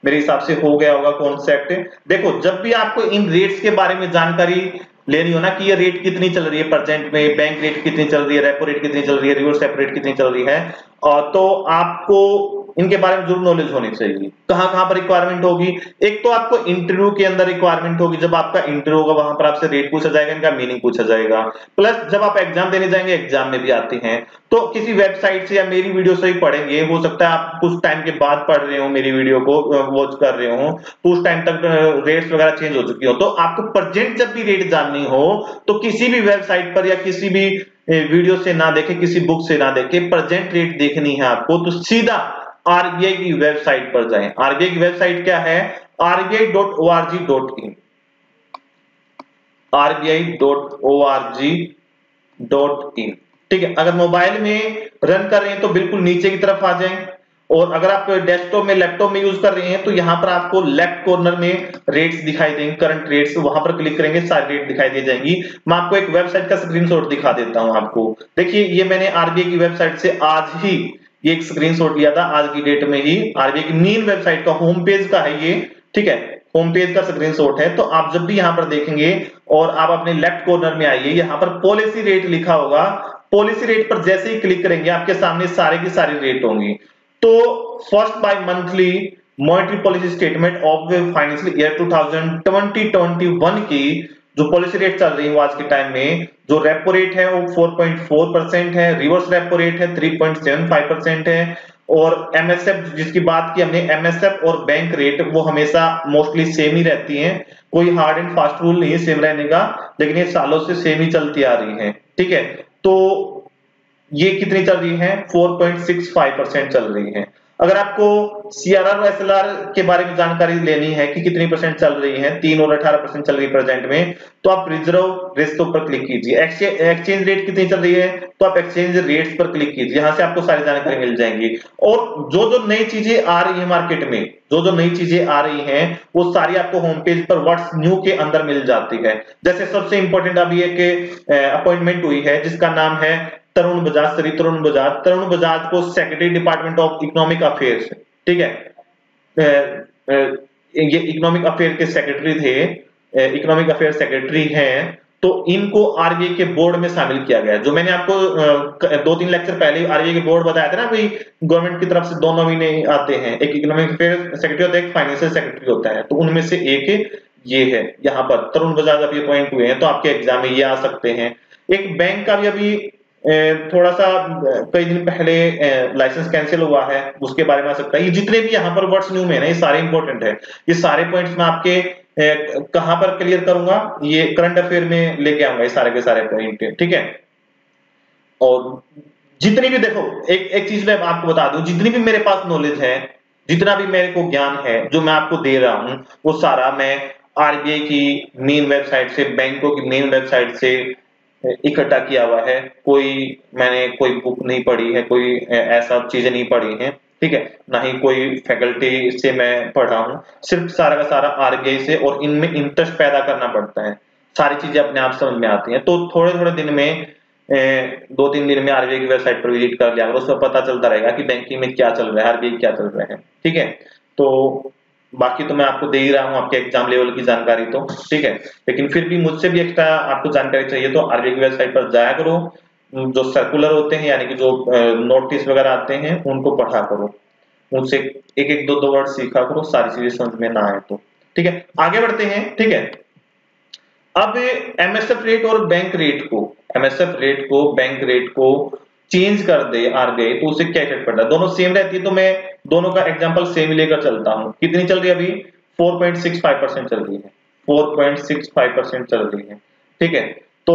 मेरे हिसाब से हो गया होगा कॉन्सेप्ट देखो, जब भी आपको इन रेट्स के बारे में जानकारी लेनी हो ना कि ये रेट कितनी चल रही है परसेंट में बैंक रेट कितनी चल रही है रेपो रेट कितनी चल रही है रिवर्स रेपो रेट कितनी चल रही है तो आपको इनके बारे में ज़रूर नॉलेज होनी चाहिए। कहाँ कहाँ पर रिक्वायरमेंट होगी? एक तो आपको इंटरव्यू के अंदर रिक्वायरमेंट होगी। जब आपका इंटरव्यू होगा, वहाँ पर आपसे रेट पूछा जाएगा, इनका मीनिंग पूछा जाएगा। प्लस जब आप एग्ज़ाम देने जाएँगे एग्ज़ाम में भी आती हैं। तो किसी वेबसाइट से या मेरी वीडियो से ही पढ़ेंगे। हो सकता है आप कुछ टाइम के बाद पढ़ रहे हो मेरी वीडियो को वॉच कर रहे हो। तो उस टाइम तक रेट्स वगैरह चेंज हो चुकी हो। तो आपको प्रेजेंट जब भी रेट जाननी हो तो किसी भी वेबसाइट पर या किसी भी वीडियो से ना देखे, किसी बुक से ना देखे प्रेजेंट रेट देखनी है आपको तो सीधा आरबीआई की वेबसाइट पर जाए। आरबीआई की वेबसाइट क्या है? RBI dot O R G dot in RBI dot O R G dot in ठीक है, अगर मोबाइल में रन कर रहे हैं तो बिल्कुल नीचे की तरफ़ आ जाएँ। और अगर आप डेस्कटॉप में लैपटॉप में यूज़ कर रहे हैं तो यहाँ पर आपको लेफ़्ट कॉर्नर में रेट्स दिखाई देंगे करंट रेट्स वहाँ पर क्लिक करेंगे सारी रेट दिखाई दी जाएँगी। मैं आपको एक वेबसाइट का स्क्रीनशॉट दिखा देता हूँ आपको। देखिए, ये मैंने आरबीआई की वेबसाइट से आज ही ये एक स्क्रीनशॉट लिया था, आज की डेट में ही। आरबीआई की मेन वेबसाइट का होम पेज का है ये, ठीक है? होम पेज का स्क्रीनशॉट है तो आप जब भी यहाँ पर देखेंगे और आप अपने लेफ़्ट कॉर्नर में आइए, यहाँ पर पॉलिसी रेट लिखा होगा। पॉलिसी रेट पर जैसे ही क्लिक करेंगे, आपके सामने सारे के सारे रेट होंगी। तो first bimonthly monetary policy statement of financial year 2020-21 की जो पॉलिसी रेट चल रही है आज के टाइम में, जो रेपो रेट है वो 4.4 परसेंट है रिवर्स रेपो रेट है 3.75 परसेंट है, और एमएसएफ जिसकी बात की हमने एमएसएफ और बैंक रेट वो हमेशा मोस्टली सेम ही रहती हैं। कोई हार्ड एंड फास्ट रूल नहीं है सेम रहने का, लेकिन ये सालों से सेम ही चलती आ रही है। ठीक है? तो ये कितनी चल रही है? 4.65 परसेंट चल रही है। अगर आपको सीआरआर एसएलआर के बारे में जानकारी लेनी है कि कितनी परसेंट चल रही है, तीन और अठारह परसेंट चल रही है प्रेजेंट में तो आप रिज़र्व रिस्क पर क्लिक कीजिए। एक्सचेंज रेट कितनी चल रही है? तो आप एक्सचेंज रेट्स पर क्लिक कीजिए। यहाँ से आपको सारी जानकारी मिल जाएँगी। और जो जो नई चीज़ें आ रही है मार्केट में जो जो नई चीज़ें आ रही हैं, वो सारी आपको होम पेज पर व्हाट्स न्यू के अंदर मिल जाती है। जैसे सबसे इंपॉर्टेंट अभी एक अपॉइंटमेंट हुई है, जिसका नाम है तरुण बजाज, श्री तरुण बजाज। तरुण बजाज को secretary department of economic affairs ठीक है? ये इकोनॉमिक अफेयर के सेक्रेटरी थे इकोनॉमिक अफेयर सेक्रेटरी हैं। तो इनको आरबीआई के बोर्ड में शामिल किया गया। जो मैंने आपको दो तीन लेक्चर पहले आरबीआई के बोर्ड बताया था ना भाई गवर्नमेंट की तरफ़ से दो नॉमिने आते हैं। एक इकोनॉमिक अफेयर सेक्रेटरी होता है, एक फाइनेंशियल सेक्रेटरी होता है। तो उनमें से एक ये है, यहाँ पर। तरुण बजाज अभी अपॉइंट हुए हैं तो आपके एग्ज़ाम में ये आ सकते हैं। एक बैंक का भी अभी थोड़ा सा कई दिन पहले लाइसेंस कैंसिल हुआ है, उसके बारे में आ सकता है। ये जितने भी यहाँ पर वर्ड्स न्यू में है ना, ये सारे इंपॉर्टेंट है। ये सारे पॉइंट्स में आपके कहाँ पर क्लियर करूँगा? ये करंट अफेयर में लेके आऊँगा सारे के सारे पॉइंट ठीक है? और जितनी भी देखो, एक एक चीज़ मैं आपको बता दूँ, जितनी भी मेरे पास नॉलेज है, जितना भी मेरे को ज्ञान है, जो मैं आपको दे रहा हूँ, वो सारा मैं आरबीआई की मेन वेबसाइट से, बैंकों की मेन वेबसाइट से इकट्ठा किया हुआ है। कोई मैंने कोई बुक नहीं पढ़ी है, कोई ऐसा चीज़ें नहीं पढ़ी है। ठीक है? ना ही कोई फैकल्टी से मैं पढ़ा हूँ। सिर्फ़ सारा का सारा आरबीआई से और इनमें इंटरेस्ट पैदा करना पड़ता है। सारी चीज़ें अपने आप समझ में आती हैं। तो थोड़े थोड़े दिन में ए, दो तीन दिन में आरबीआई की वेबसाइट पर विज़िट कर लिया उसमें पता चलता रहेगा कि बैंकिंग में क्या चल रहा है आरबीआई क्या चल रहा है। ठीक है? तो बाकी तो मैं आपको दे ही रहा हूँ आपके एग्ज़ाम लेवल की जानकारी तो। ठीक है? लेकिन फिर भी मुझसे भी एक्स्ट्रा आपको जानकारी चाहिए तो आरबीआई की वेबसाइट पर जाया करो। जो सर्कुलर होते हैं, यानी कि जो नोटिस वगैरह आते हैं, उनको पढ़ा करो। उनसे एक एक दो दो वर्ड सीखा करो, सारी चीज़ें समझ में ना आए तो। ठीक है? आगे बढ़ते हैं। ठीक है? अब एमएसएफ रेट और बैंक रेट को एमएसएफ रेट को बैंक रेट को चेंज कर दे आरबीआई तो उसे क्या इफ़ेक्ट पड़ता है? दोनों सेम रहती है तो मैं दोनों का एग्ज़ाम्पल सेम ही लेकर चलता हूँ। कितनी चल रही है अभी? 4.65 परसेंट चल रही है। 4.65 परसेंट चल रही है। ठीक है? तो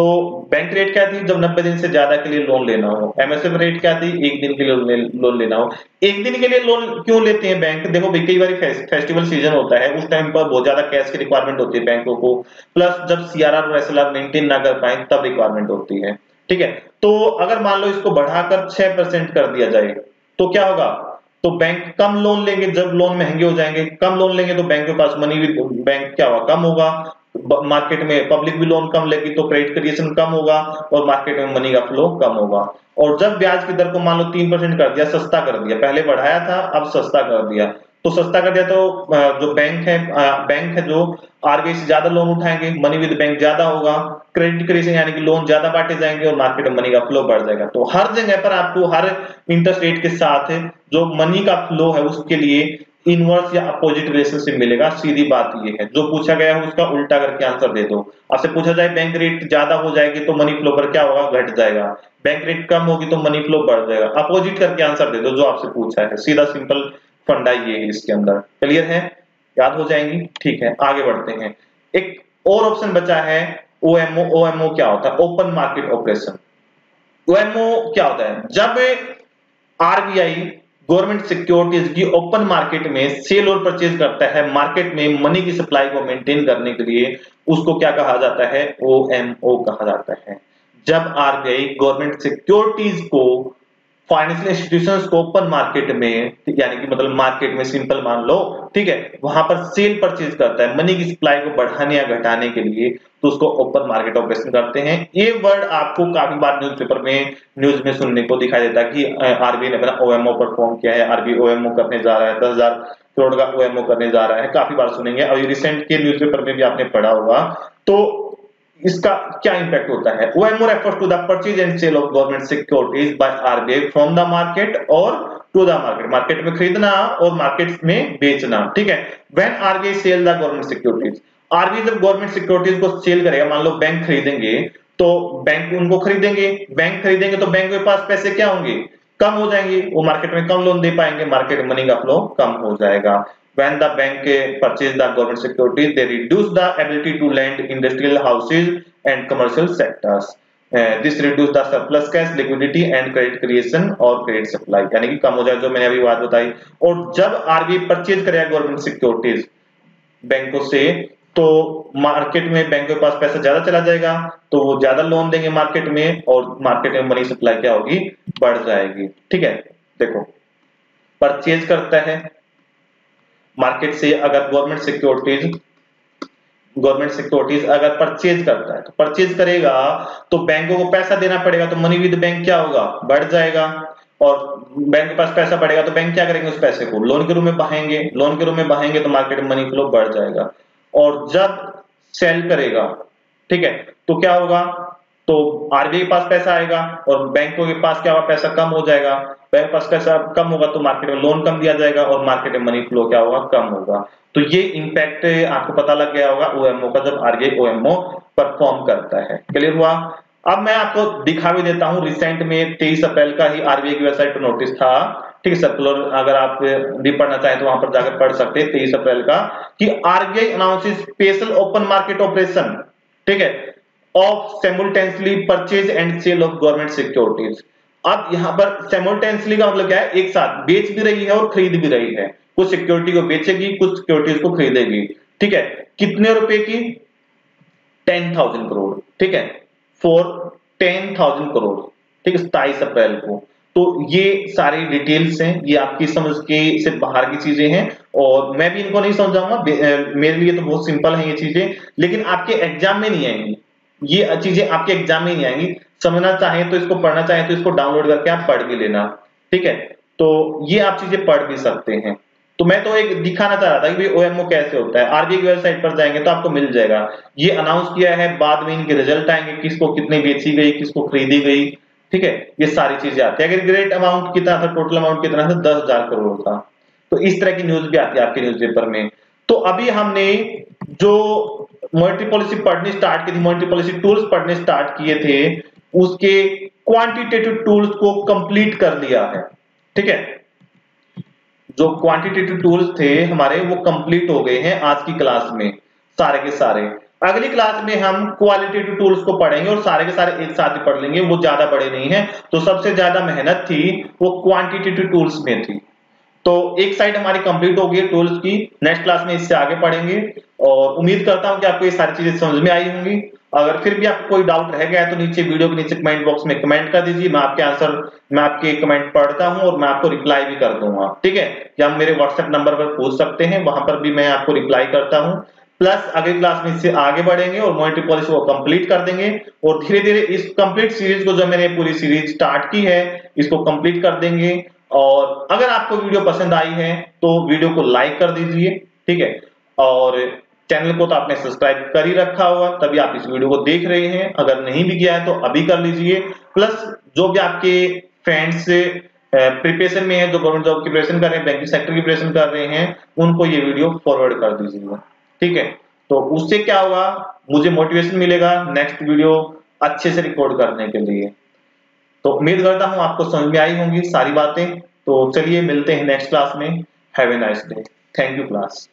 बैंक रेट क्या थी? जब 90 दिन से ज़्यादा के लिए लोन लेना हो। एमएसएफ रेट क्या थी? एक दिन के लिए लोन लेना हो। एक दिन के लिए लोन क्यों लेते हैं बैंक देखो, भाई, कई बार फेस्टिवल सीज़न होता है। उस टाइम पर बहुत ज़्यादा कैश की रिक्वायरमेंट होती है बैंकों को। प्लस जब सीआरआर और एसएलआर मेंटेन ना कर पाए, तब रिक्वायरमेंट होती है। ठीक है? तो अगर मान लो इसको बढ़ाकर छह कर दिया जाए तो क्या होगा? तो बैंक कम लोन लेंगे। जब लोन महँगे हो जाएँगे, कम लोन लेंगे तो बैंक के पास मनी भी बैंक क्या होगा? कम होगा। मार्केट में पब्लिक भी लोन कम लेगी तो क्रेडिट क्रिएशन कम होगा और मार्केट में मनी का फ्लो कम होगा। और जब ब्याज की दर को मान लो तीन परसेंट कर दिया, सस्ता कर दिया, पहले बढ़ाया था, अब सस्ता कर दिया। तो सस्ता कर दिया तो जो बैंक है बैंक है जो आरबीआई से ज़्यादा लोन उठाएँगे मनी विद बैंक ज़्यादा होगा क्रेडिट क्रिएशन यानी कि लोन ज़्यादा बांटे जाएँगे और मार्केट में मनी का फ्लो बढ़ जाएगा। तो हर जगह पर आपको हर इंटरेस्ट रेट के साथ जो मनी का फ्लो है उसके लिए इनवर्स या अपोजिट रिलेशनशिप मिलेगा, सीधी बात ये है। जो पूछा गया है, उसका उल्टा करके आंसर दे दो। आपसे पूछा जाए बैंक रेट ज़्यादा हो जाएगी तो मनी फ्लो पर क्या होगा? घट जाएगा। बैंक रेट कम होगी तो मनी फ्लो बढ़ जाएगा। अपोजिट करके आंसर दे दो, जो आपसे पूछा है। सीधा सिंपल फंडा ये है इसके अंदर। क्लियर है? याद हो जाएँगी? ठीक है, आगे बढ़ते हैं। एक और ऑप्शन बचा है ओएमओ ओएमओ क्या होता है? ओपन मार्केट ऑपरेशन ओएमओ क्या होता है? जब आरबीआई गवर्नमेंट सिक्योरिटीज की ओपन मार्केट में सेल और परचेज करता है। मार्केट में मनी की सप्लाई को मेंटेन करने के लिए उसको क्या कहा जाता है? ओ एम ओ कहा जाता है। जब आरबीआई गवर्नमेंट सिक्योरिटीज को, फाइनेंशियल इंस्टीट्यूशंस को ओपन मार्केट में, यानी कि मतलब मार्केट में सिंपल मान लो, ठीक है, वहाँ पर सेल परचेज करता है। मनी की सप्लाई को बढ़ाने या घटाने के लिए तो उसको ओपन मार्केट ऑपरेशन करते हैं। ये वर्ड आपको काफ़ी बार न्यूज़पेपर में न्यूज़ में सुनने को दिखाई देता है कि आरबीआई ने अपना ओएमओ परफॉर्म किया है आरबीआई ओएमओ करने जा रहा है, दस हज़ार करोड़ का ओएमओ करने जा रहा है, काफ़ी बार सुनेंगे। अभी रिसेंट के न्यूज़पेपर में भी आपने पढ़ा होगा। तो इसका क्या इंपैक्ट होता है? OMO refers to the purchase and sale of government securities by RBI from the market और टू द मार्केट मार्केट में खरीदना और मार्केट में बेचना, ठीक है? When RBI sell the government securities RB जब गवर्नमेंट सिक्योरिटीज को सेल करेगा, मान लो बैंक खरीदेंगे तो बैंक उनको खरीदेंगे, बैंक खरीदेंगे तो बैंक के पास पैसे क्या होंगे? कम हो जाएँगे, वो मार्केट में कम लोन दे पाएँगे मार्केट मनी का फ्लो कम हो जाएगा। When the bank purchase the government securities they reduce the ability to lend industrial houses and commercial sectors this reduce the surplus cash liquidity and credit creation और credit supply यानी कि कम हो जाए, जो मैंने अभी बात बताई। और जब आरबीआई परचेज करेगा गवर्नमेंट सिक्योरिटीज बैंकों से तो मार्केट में बैंक के पास पैसा ज़्यादा चला जाएगा तो वो ज़्यादा लोन देंगे मार्केट में और मार्केट में मनी सप्लाई क्या होगी? बढ़ जाएगी। ठीक है? देखो परचेज करता है। मार्केट से अगर गवर्नमेंट सिक्योरिटीज गवर्नमेंट सिक्योरिटीज अगर परचेज करता है तो परचेज करेगा तो बैंकों को पैसा देना पड़ेगा तो मनी विद बैंक क्या होगा? बढ़ जाएगा। और बैंक के पास पैसा बढ़ेगा तो बैंक क्या करेंगे उस पैसे को? लोन के रूप में बहाएँगे। लोन के रूप में बहाएँगे तो मार्केट में मनी फ्लो बढ़ जाएगा। और जब सेल करेगा, ठीक है तो क्या होगा? तो आरबीआई के पास पैसा आएगा और बैंकों के पास क्या होगा? पैसा कम हो जाएगा। बैंक पास पैसा कम होगा तो मार्केट में लोन कम दिया जाएगा और मार्केट में मनी फ्लो क्या होगा? कम होगा। तो ये इंपैक्ट आपको पता लग गया होगा ओएमओ का जब आरबीआई ओएमओ परफॉर्म करता है। क्लियर हुआ? अब मैं आपको दिखा भी देता हूँ। रिसेंट में तेईस अप्रैल का ही आरबीआई की वेबसाइट पर नोटिस था। ठीक है सर्कुलर अगर आप भी पढ़ना चाहें तो वहाँ पर जाकर पढ़ सकते हैं, तेईस अप्रैल का, कि RBI announce special open market operation ठीक है of simultaneously purchase and sale of government securities अब यहाँ पर सेमुलटेंसली का मतलब क्या है? एक साथ बेच भी रही है और खरीद भी रही है। कुछ सिक्योरिटी को बेचेगी, कुछ सिक्योरिटीज को खरीदेगी। ठीक है, कितने रुपए की? टेन थाउज़ेंड करोड़ ठीक है फॉर टेन थाउज़ेंड करोड़ ठीक है सताइस अप्रैल को। तो ये सारी डिटेल्स हैं, ये आपकी समझ के से बाहर की चीज़ें हैं और मैं भी इनको नहीं समझाऊँगा। मेरे लिए तो बहुत सिंपल है ये चीज़ें, लेकिन आपके एग्ज़ाम में नहीं आएँगी। ये चीज़ें आपके एग्ज़ाम में नहीं आएँगी। समझना चाहें तो इसको पढ़ना चाहें तो इसको डाउनलोड करके आप पढ़ भी लेना, ठीक है? तो ये आप चीज़ें पढ़ भी सकते हैं। तो मैं तो एक दिखाना चाह रहा था कि ओएमओ कैसे होता है। आरबीआई की वेबसाइट पर जाएँगे तो आपको मिल जाएगा। ये अनाउंस किया है, बाद में इनके रिज़ल्ट आएँगे, किसको कितनी बेची गई, किसको खरीदी गई ठीक है, ये सारी चीज़ें आती है। अगर ग्रेट अमाउंट कितना था टोटल अमाउंट कितना था, दस हज़ार करोड़ था। तो इस तरह की न्यूज़ भी आती है आपके न्यूज़पेपर में। तो अभी हमने जो मॉनिटरी पॉलिसी पढ़नी स्टार्ट की थी मॉनिटरी पॉलिसी टूल्स पढ़ने स्टार्ट किए थे, उसके क्वांटिटेटिव टूल्स को कंप्लीट कर लिया है। ठीक है? जो क्वांटिटेटिव टूल्स थे हमारे, वो कंप्लीट हो गए हैं आज की क्लास में, सारे के सारे। अगली क्लास में हम क्वालिटेटिव टूल्स को पढ़ेंगे और सारे के सारे एक साथ ही पढ़ लेंगे, वो ज़्यादा बड़े नहीं है। तो सबसे ज़्यादा मेहनत थी, वो क्वांटिटेटिव टूल्स में थी। तो एक साइड हमारी कंप्लीट हो गई टूल्स की। नेक्स्ट क्लास में इससे आगे पढ़ेंगे। और उम्मीद करता हूँ कि आपको ये सारी चीज़ें समझ में आई होंगी। अगर फिर भी आपको कोई डाउट रह गया है तो नीचे वीडियो के नीचे कमेंट बॉक्स में कमेंट कर दीजिए। मैं आपके आंसर मैं आपके कमेंट पढ़ता हूँ और मैं आपको रिप्लाई भी कर दूँगा। ठीक है? या मेरे व्हाट्सएप नंबर पर पूछ सकते हैं। वहाँ पर भी मैं आपको रिप्लाई करता हूँ। प्लस अगली क्लास में इससे आगे बढ़ेंगे और मॉनिटरी पॉलिसी को कंप्लीट कर देंगे और धीरे धीरे इस कंप्लीट सीरीज़ को जो मैंने पूरी सीरीज़ स्टार्ट की है, इसको कंप्लीट कर देंगे। और अगर आपको वीडियो पसंद आई है तो वीडियो को लाइक कर दीजिए, ठीक है? और चैनल को तो आपने सब्सक्राइब कर ही रखा होगा, तभी आप इस वीडियो को देख रहे हैं। अगर नहीं भी किया है तो अभी कर लीजिए। प्लस जो भी आपके फ्रेंड्स प्रिपरेशन में है, जो गवर्नमेंट जॉब की प्रिपरेशन कर रहे हैं, बैंकिंग सेक्टर की प्रिपरेशन कर रहे हैं, उनको ये वीडियो फॉरवर्ड कर दीजिएगा। ठीक है? तो उससे क्या होगा? मुझे मोटिवेशन मिलेगा नेक्स्ट वीडियो अच्छे से रिकॉर्ड करने के लिए। तो उम्मीद करता हूँ आपको समझ में आई होंगी सारी बातें। तो चलिए मिलते हैं नेक्स्ट क्लास में। Have a nice day thank you class